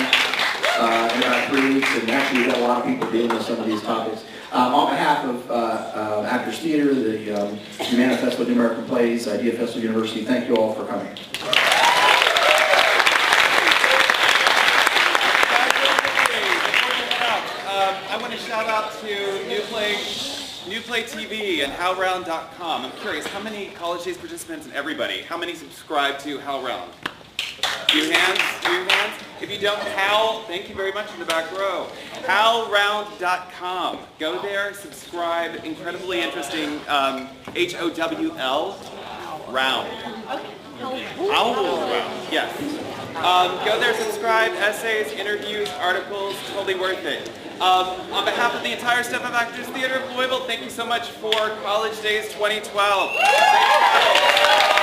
C: uh, in about three weeks, and actually we've got a lot of people dealing with some of these topics. Um, on behalf of uh, uh, Actors Theatre, the um, Festival of New American Plays, IdeaFestival University, thank you all for coming.
X: Um, I want to shout out to New Play, New Play TV and HowlRound.com. I'm curious, how many college days participants and everybody, how many subscribe to HowlRound? Few hands, few hands. If you don't, Howl, thank you very much in the back row. HowlRound.com. Go there, subscribe. Incredibly interesting. Um, H-O-W-L, round. Owl round, yes. Um, go there, subscribe, essays, interviews, articles, totally worth it. Um, on behalf of the entire staff of Actors Theatre of Louisville, thank you so much for College Days 2012.